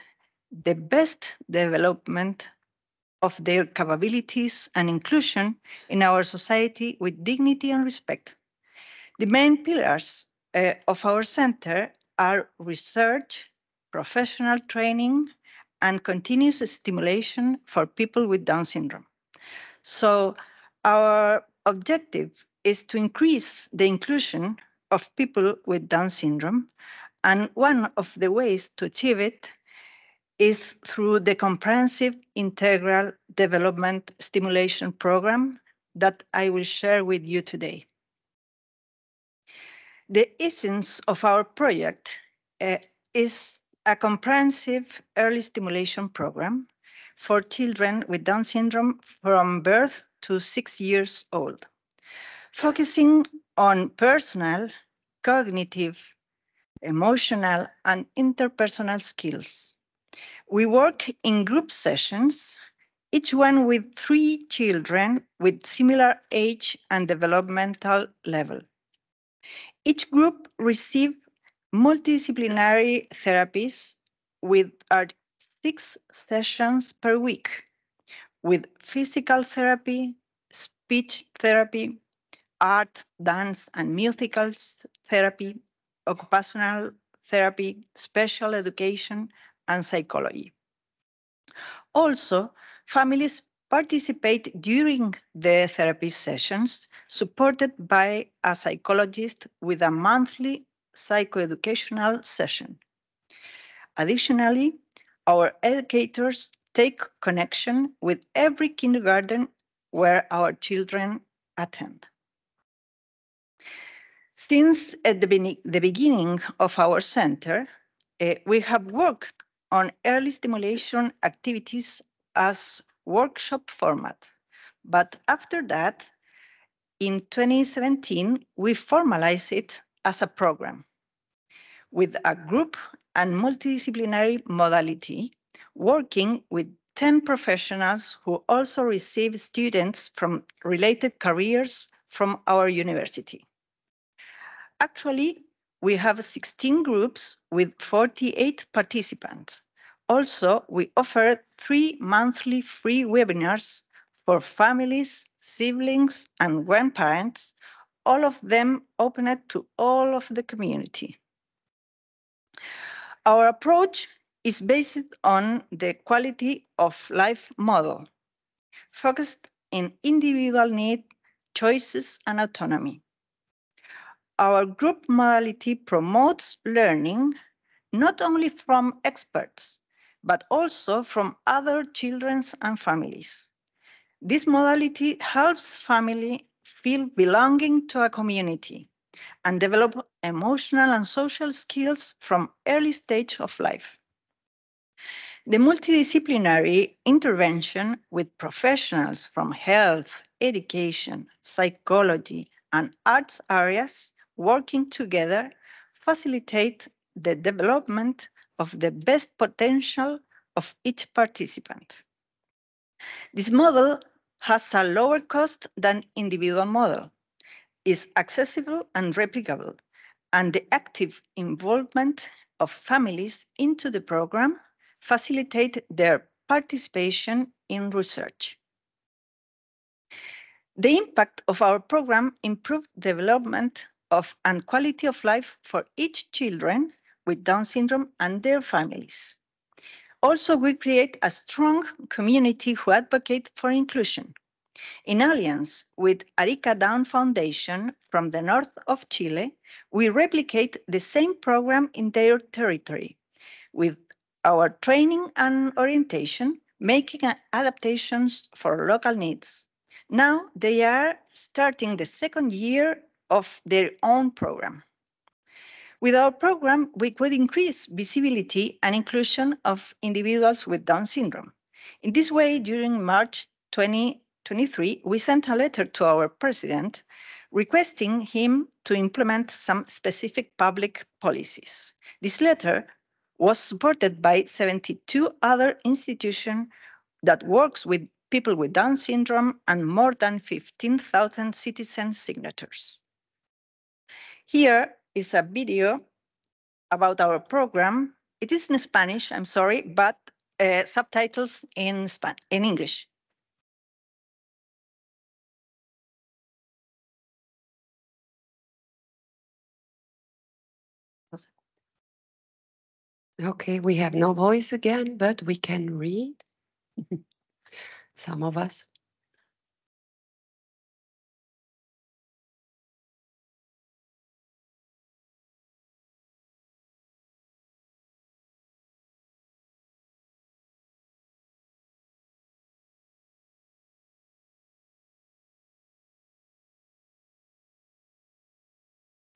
the best development of their capabilities and inclusion in our society with dignity and respect. The main pillars uh, of our center are research, professional training, and continuous stimulation for people with Down syndrome. So our objective is to increase the inclusion of people with Down syndrome. And one of the ways to achieve it is through the comprehensive integral development stimulation program that I will share with you today. The essence of our project uh, is a comprehensive early stimulation program for children with Down syndrome from birth to six years old, focusing on personal, cognitive, emotional, and interpersonal skills. We work in group sessions, each one with three children with similar age and developmental level. Each group received multidisciplinary therapies with our six sessions per week with physical therapy, speech therapy, art, dance, and musical therapy, occupational therapy, special education, and psychology. Also, families participate during the therapy sessions supported by a psychologist with a monthly psychoeducational session. Additionally, our educators take connection with every kindergarten where our children attend. Since at the, be the beginning of our center, uh, we have worked on early stimulation activities as workshop format. But after that, in 2017, we formalized it as a program with a group and multidisciplinary modality, working with 10 professionals who also receive students from related careers from our university. Actually, we have 16 groups with 48 participants. Also, we offer three monthly free webinars for families, siblings, and grandparents, all of them opened to all of the community. Our approach is based on the quality of life model, focused in individual need, choices, and autonomy. Our group modality promotes learning not only from experts, but also from other children and families. This modality helps family feel belonging to a community and develop emotional and social skills from early stage of life. The multidisciplinary intervention with professionals from health, education, psychology, and arts areas working together facilitate the development of the best potential of each participant. This model has a lower cost than individual model, is accessible and replicable, and the active involvement of families into the program facilitate their participation in research. The impact of our program improved development of and quality of life for each children with Down syndrome and their families. Also, we create a strong community who advocate for inclusion. In alliance with Arica Down Foundation from the north of Chile, we replicate the same program in their territory with our training and orientation, making adaptations for local needs. Now they are starting the second year of their own program. With our program, we could increase visibility and inclusion of individuals with Down syndrome. In this way, during March 2023, we sent a letter to our president requesting him to implement some specific public policies. This letter was supported by 72 other institutions that works with people with Down syndrome and more than 15,000 citizen signatures. Here is a video about our program. It is in Spanish, I'm sorry, but uh, subtitles in, Span in English. Okay, we have no voice again, but we can read. Some of us.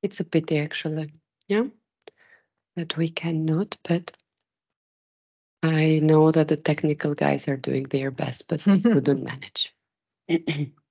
It's a pity, actually. Yeah, that we cannot, but I know that the technical guys are doing their best, but they couldn't manage.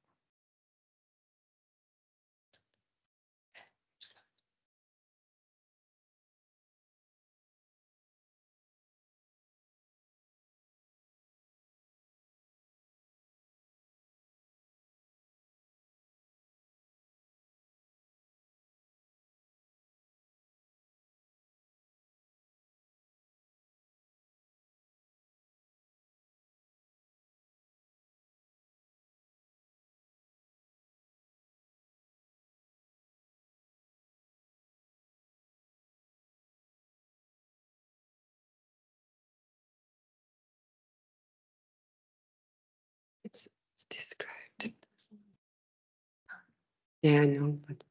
Yeah, I know, but.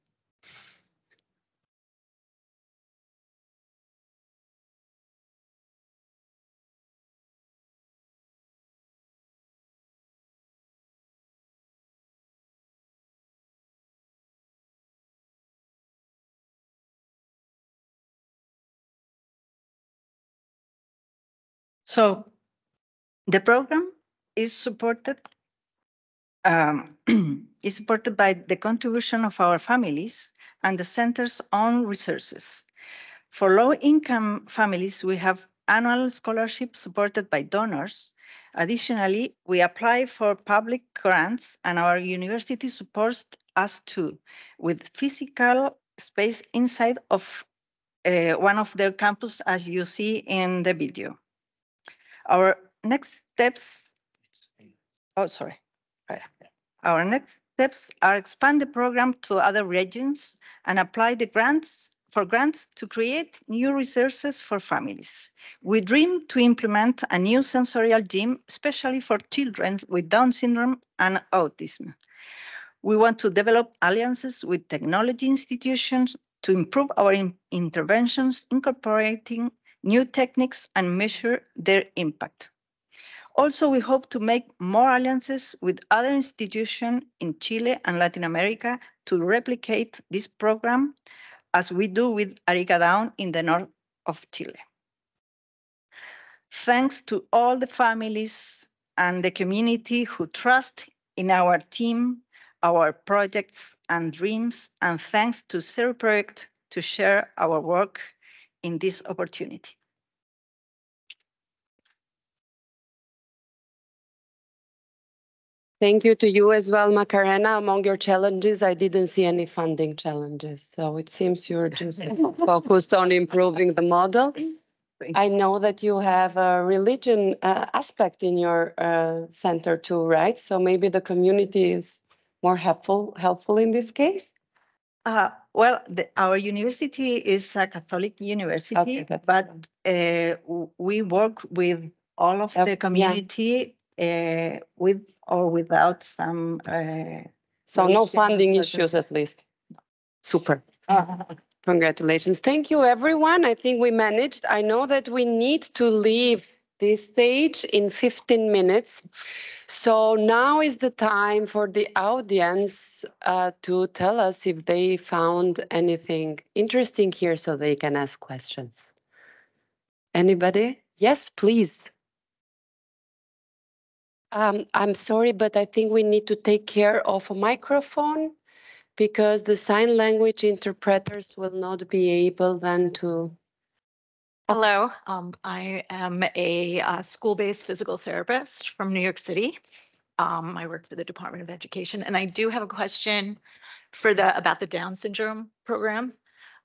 So the program is supported um, is supported by the contribution of our families and the center's own resources. For low-income families, we have annual scholarships supported by donors. Additionally, we apply for public grants and our university supports us too with physical space inside of uh, one of their campus as you see in the video. Our next steps, oh, sorry. Our next steps are expand the program to other regions and apply the grants for grants to create new resources for families. We dream to implement a new sensorial gym, especially for children with Down syndrome and autism. We want to develop alliances with technology institutions to improve our in interventions, incorporating new techniques and measure their impact. Also, we hope to make more alliances with other institutions in Chile and Latin America to replicate this program as we do with Arica Down in the north of Chile. Thanks to all the families and the community who trust in our team, our projects and dreams, and thanks to Zero Project to share our work in this opportunity. Thank you to you as well, Macarena. Among your challenges, I didn't see any funding challenges. So it seems you're just focused on improving the model. I know that you have a religion uh, aspect in your uh, center too, right? So maybe the community is more helpful helpful in this case. Uh, well, the, our university is a Catholic university, Okay, but uh, we work with all of Yep, the yeah. community uh, with or without some. Uh, So no funding issues at least. Super. Congratulations. Thank you, everyone. I think we managed. I know that we need to leave this stage in 15 minutes. So now is the time for the audience uh, to tell us if they found anything interesting here so they can ask questions. Anybody? Yes, please. Um, I'm sorry, but I think we need to take care of a microphone because the sign language interpreters will not be able then to. Hello, um, I am a uh, school-based physical therapist from New York City. Um, I work for the Department of Education, and I do have a question for the about the Down syndrome program.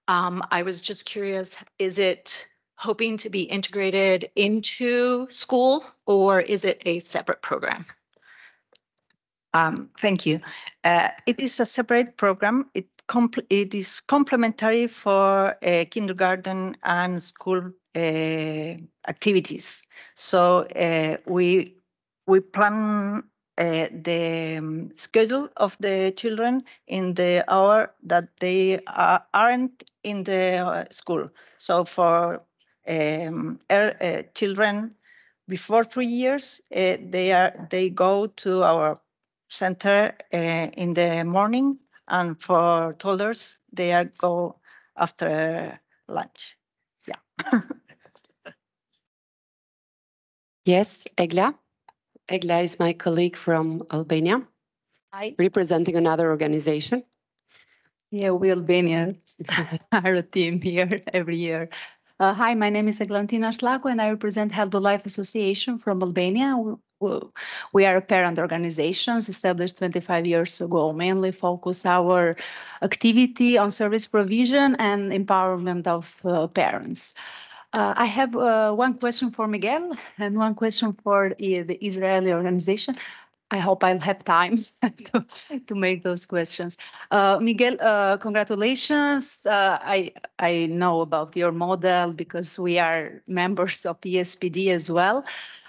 Um, I was just curious, is it hoping to be integrated into school, or is it a separate program? Um, thank you. Uh, it is a separate program. It, compl- it is complementary for uh, kindergarten and school uh, activities. So uh, we we plan uh, the um, schedule of the children in the hour that they are, aren't in the uh, school. So for um, er, uh, children before three years, uh, they are they go to our center uh, in the morning, and for toddlers, they are go after lunch. Yeah. Yes, Egla. Egla is my colleague from Albania, Hi. representing another organization. Yeah, we Albanians are a team here every year. Uh, hi, my name is Eglantina Slako and I represent Help the Life Association from Albania. We are a parent organization established 25 years ago, mainly focus our activity on service provision and empowerment of uh, parents. Uh, I have uh, one question for Miguel and one question for the Israeli organization. I hope I'll have time to, to make those questions. Uh, Miguel, uh, congratulations. Uh, I, I know about your model because we are members of ESPD as well.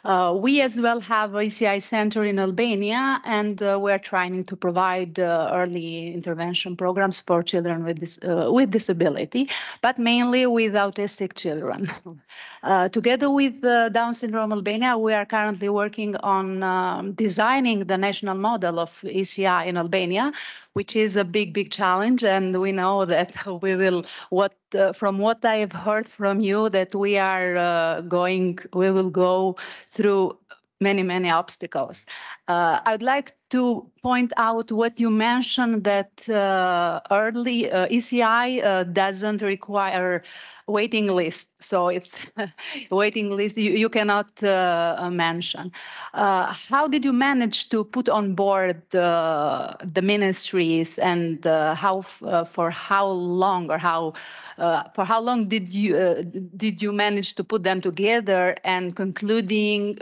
Uh, we as well have a ECI center in Albania, and uh, we're trying to provide uh, early intervention programs for children with this uh, with disability, but mainly with autistic children. Uh, together with uh, Down Syndrome Albania, we are currently working on um, designing the national model of ECI in Albania, which is a big, big challenge. And we know that we will, what uh, from what I have heard from you, that we are uh, going, we will go through many, many obstacles. Uh, I'd like to point out what you mentioned that uh, early uh, ECI uh, doesn't require waiting list. So it's waiting list you, you cannot uh, mention. Uh, how did you manage to put on board the ministries and how for how long or how for how long did you did you manage to put them together and concluding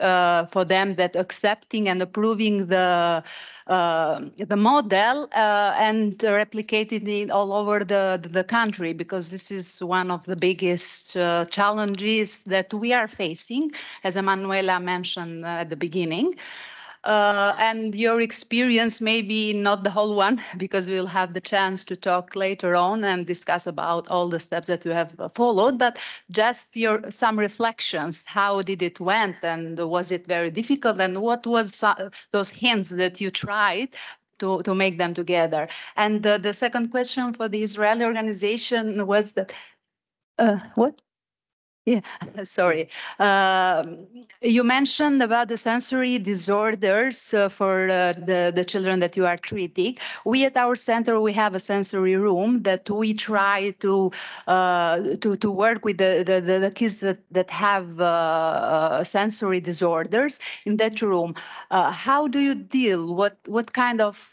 for them that accepting and approving the uh, the model uh, and replicated it all over the, the country because this is one of the biggest uh, challenges that we are facing, as Emanuela mentioned at the beginning uh, and your experience, maybe not the whole one, because we'll have the chance to talk later on and discuss about all the steps that you have followed, but just your some reflections. How did it went, and was it very difficult, and what was uh, those hints that you tried to, to make them together. And uh, the second question for the Israeli organization was that, uh, what? Yeah, sorry. Um, you mentioned about the sensory disorders uh, for uh, the, the children that you are treating. We at our center, we have a sensory room that we try to uh, to, to work with the, the, the kids that, that have uh, uh, sensory disorders in that room. Uh, how do you deal? What, what kind of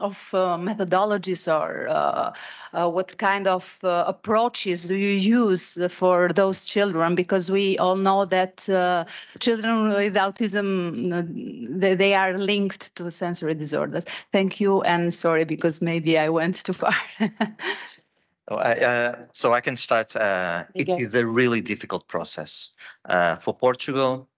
of uh, methodologies or uh, uh, what kind of uh, approaches do you use for those children? Because we all know that uh, children with autism, uh, they, they, are linked to sensory disorders. Thank you, and sorry because maybe I went too far. Oh, I, so I can start. it is a really difficult process for Portugal.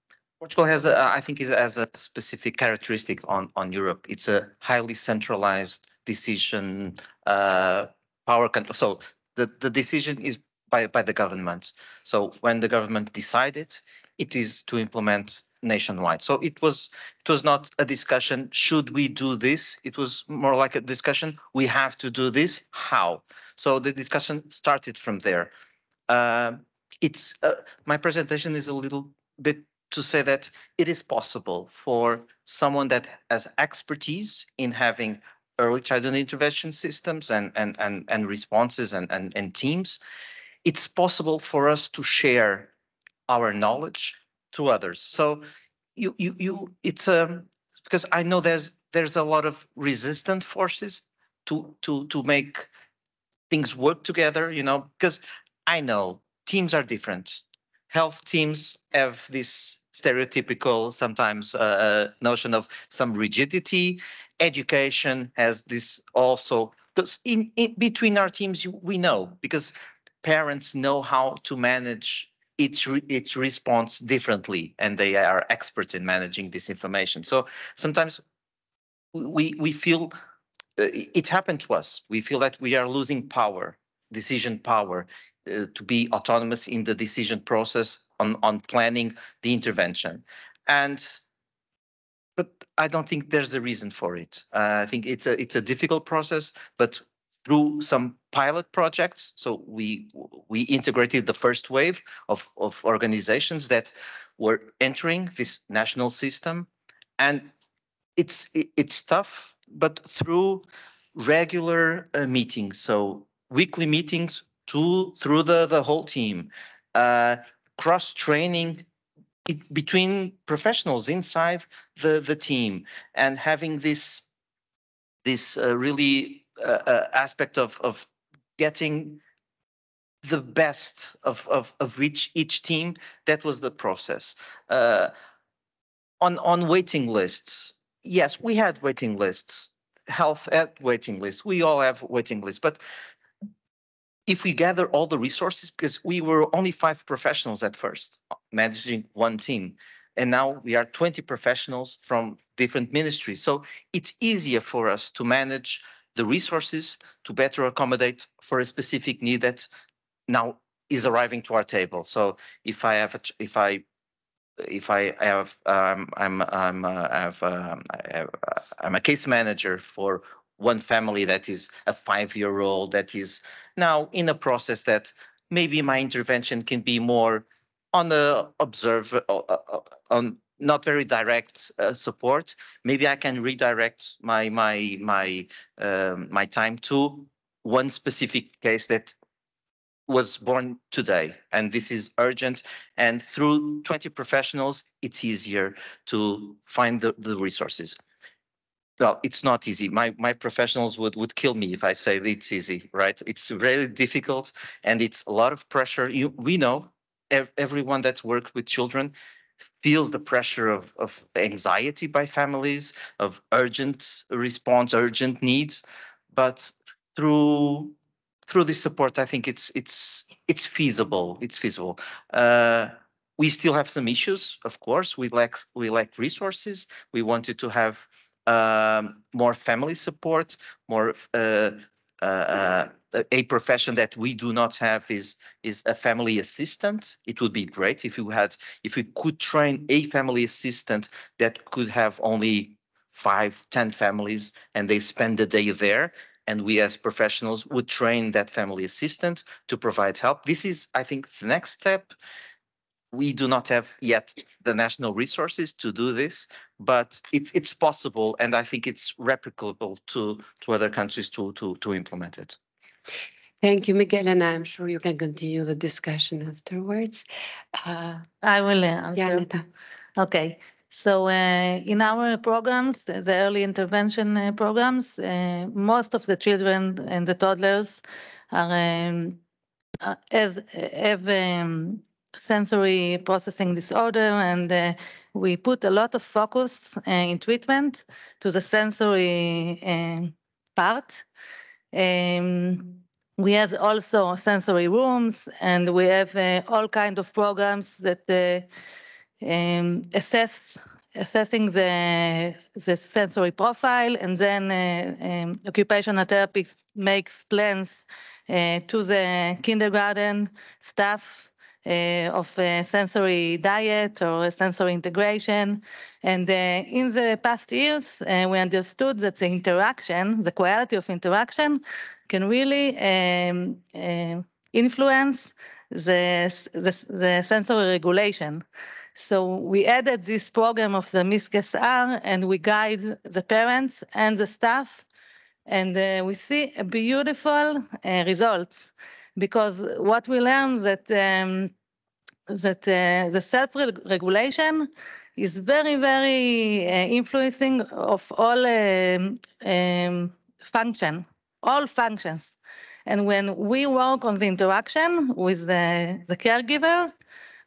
Portugal has, a, I think, is has a specific characteristic on on Europe. It's a highly centralized decision uh, power control. So the the decision is by by the government. So when the government decided, it is to implement nationwide. So it was it was not a discussion. Should we do this? It was more like a discussion. We have to do this. How? So the discussion started from there. Uh, it's uh, my presentation is a little bit to say that it is possible for someone that has expertise in having early childhood intervention systems and and and, and responses and, and and teams it's possible for us to share our knowledge to others. So you you you it's um because i know there's there's a lot of resistant forces to to to make things work together you know because i know teams are different. Health teams have this stereotypical sometimes uh, uh, notion of some rigidity. Education has this also. In, in between our teams, we know because parents know how to manage each each response differently, and they are experts in managing this information. So sometimes we we feel uh, it happened to us. We feel that we are losing power, decision power, uh, to be autonomous in the decision process on, on planning the intervention. And but I don't think there's a reason for it. Uh, I think it's a it's a difficult process, but through some pilot projects, so we we integrated the first wave of of organizations that were entering this national system, and it's it's tough, but through regular uh, meetings, so weekly meetings to through the the whole team, uh, cross training between professionals inside the the team and having this this uh, really uh, uh, aspect of of getting the best of of of each each team that was the process. Uh, on on waiting lists yes we had waiting lists health at waiting lists we all have waiting lists but if we gather all the resources, because we were only five professionals at first, managing one team, And now we are 20 professionals from different ministries. So it's easier for us to manage the resources to better accommodate for a specific need that now is arriving to our table. So if I have, a if I, if I have, um, I'm, I'm, uh, I have, um, I have, uh, I'm a case manager for one family that is a five-year-old that is now in a process that maybe my intervention can be more on the observe, uh, uh, uh, on not very direct uh, support. Maybe I can redirect my my my um, my time to one specific case that was born today and this is urgent and through 20 professionals it's easier to find the, the resources well it's not easy my my professionals would would kill me if i say it's easy right it's really difficult and it's a lot of pressure you we know ev- everyone that's worked with children feels the pressure of of anxiety by families of urgent response urgent needs but through through this support, I think it's it's it's feasible. It's feasible. Uh, we still have some issues, of course. We lack we lack resources. We wanted to have um, more family support, more uh, uh, uh, a profession that we do not have is is a family assistant. It would be great if you had if we could train a family assistant that could have only five, ten families and they spend the day there and we as professionals would train that family assistant to provide help. This is, I think, the next step. We do not have yet the national resources to do this, but it's it's possible, and I think it's replicable to to other countries to to to implement it. Thank you, Miguel, and I'm sure you can continue the discussion afterwards. Uh, I will uh, yeah, answer. Okay, so uh, in our programs, the the early intervention uh, programs, uh, most of the children and the toddlers are um, uh, as have um, sensory processing disorder, and uh, we put a lot of focus uh, in treatment to the sensory um part. Um, we have also sensory rooms, and we have uh, all kind of programs that uh, um, assess assessing the the sensory profile, and then uh, um, occupational therapist makes plans uh, to the kindergarten staff uh, of uh, sensory diet or sensory integration. And uh, in the past years, uh, we understood that the interaction, the quality of interaction, can really um, influence the, the, the sensory regulation. So we added this program of the MISC-SR and we guide the parents and the staff and uh, we see a beautiful uh, results because what we learned that um, that uh, the self-regulation is very very uh, influencing of all um, um, function all functions. And when we work on the interaction with the, the caregiver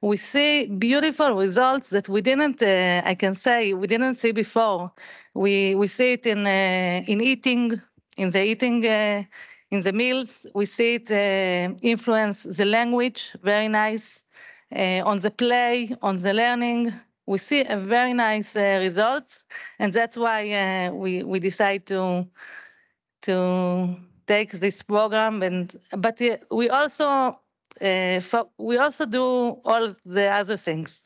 we see beautiful results that we didn't uh, i can say we didn't see before. We we see it in uh, in eating in the eating uh, in the meals we see it uh, influence the language very nice uh, on the play on the learning we see a very nice uh, results and that's why uh, we we decide to to take this program and but uh, we also uh, fo- we also do all the other things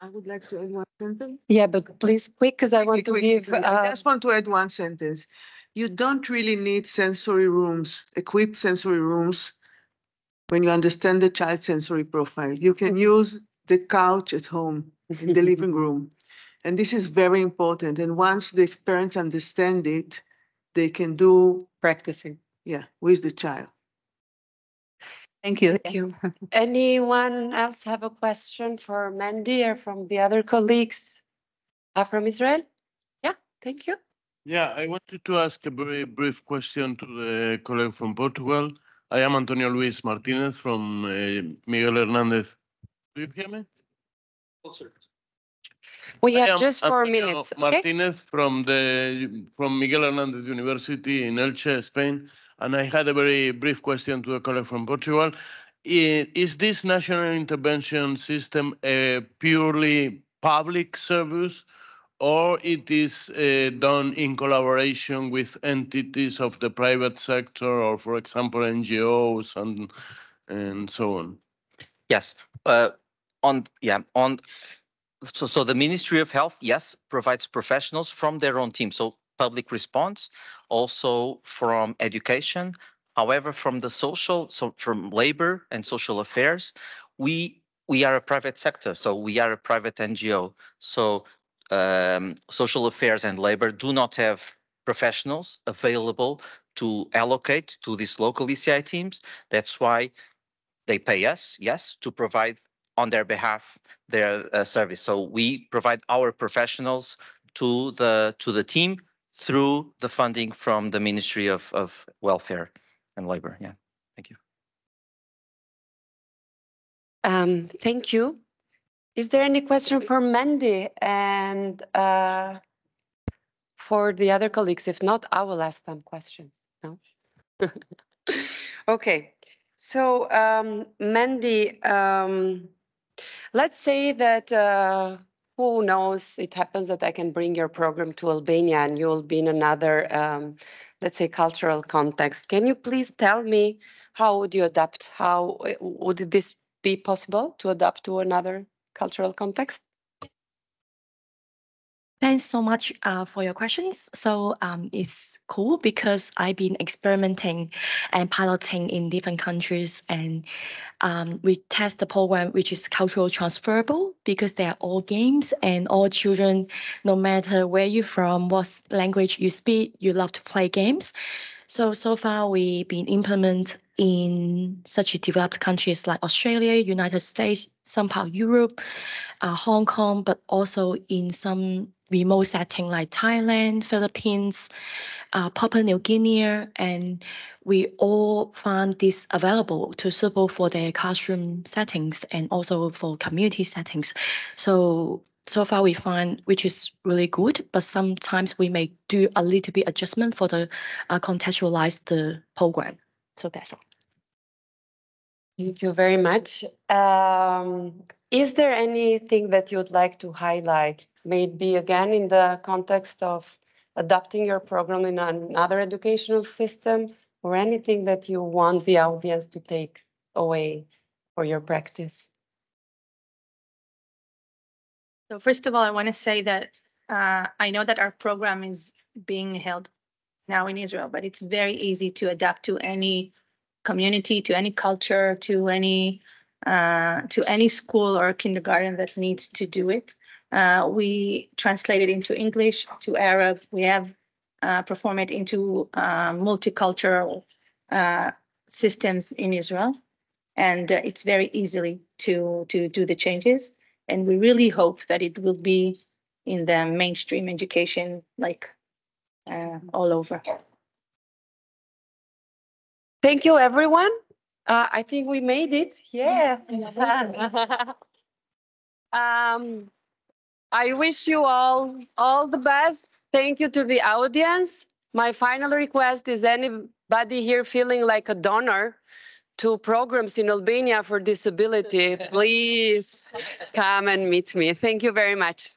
I would like to add one sentence. Yeah, but please quick, because I want to Quick, give. quickly, I uh, just want to add one sentence. You don't really need sensory rooms, equipped sensory rooms when you understand the child sensory profile. You can use the couch at home, in the living room. And this is very important. And once the parents understand it, they can do, Practicing. yeah, with the child. Thank you. Thank you. Anyone else have a question for Mandy or from the other colleagues uh, from Israel? Yeah, thank you. Yeah, I wanted to ask a very brief question to the colleague from Portugal. I am Antonio Luis Martinez from uh, Miguel Hernandez. Do you hear me? We I have am just four Antonio minutes, okay? Martinez from the from Miguel Hernandez University in Elche, Spain. And I had a very brief question to a colleague from Portugal. is this national intervention system a purely public service or it is uh, done in collaboration with entities of the private sector or, for example, NGOs and and so on? Yes, uh, on, yeah, on, so, so the Ministry of Health, yes, provides professionals from their own team. So public response, also from education. However, from the social, so from labor and social affairs, we, we are a private sector. So we are a private NGO. So um, social affairs and labor do not have professionals available to allocate to these local ECI teams. That's why they pay us, yes, to provide on their behalf their uh, service. So we provide our professionals to the to the team through the funding from the Ministry of of Welfare and Labor. Yeah, thank you. Um, thank you. Is there any question for Mandy and uh, for the other colleagues? If not, I will ask them questions. No? Okay, so um, Mandy, um, let's say that uh, who knows, it happens that I can bring your program to Albania and you'll be in another, um, let's say, cultural context. Can you please tell me how would you adapt? How uh, would this be possible to adapt to another cultural context? Thanks so much uh, for your questions. So um, it's cool because I've been experimenting and piloting in different countries, and um, we test the program which is cultural transferable because they are all games and all children, no matter where you're from, what language you speak, you love to play games. So so far we've been implement in such developed countries like Australia, United States, some part of Europe, uh, Hong Kong, but also in some remote setting like Thailand, Philippines, uh, Papua New Guinea, and we all find this available to suitable for their classroom settings and also for community settings. So so far we find which is really good, but sometimes we may do a little bit adjustment for the uh, contextualize the program. So that's all. Thank you very much. Um, is there anything that you'd like to highlight? Maybe again in the context of adapting your program in another educational system or anything that you want the audience to take away for your practice? So first of all, I want to say that uh, I know that our program is being held now in Israel, but it's very easy to adapt to any community, to any culture, to any uh, to any school or kindergarten that needs to do it. Uh, we translate it into English, to Arab. We have uh, performed it into uh, multicultural uh, systems in Israel, and uh, it's very easily to to do the changes. And we really hope that it will be in the mainstream education, like all over. Thank you, everyone. Uh, I think we made it. Yeah. um, I wish you all all the best. Thank you to the audience. My final request is anybody here feeling like a donor to programs in Albania for disability, please come and meet me. Thank you very much.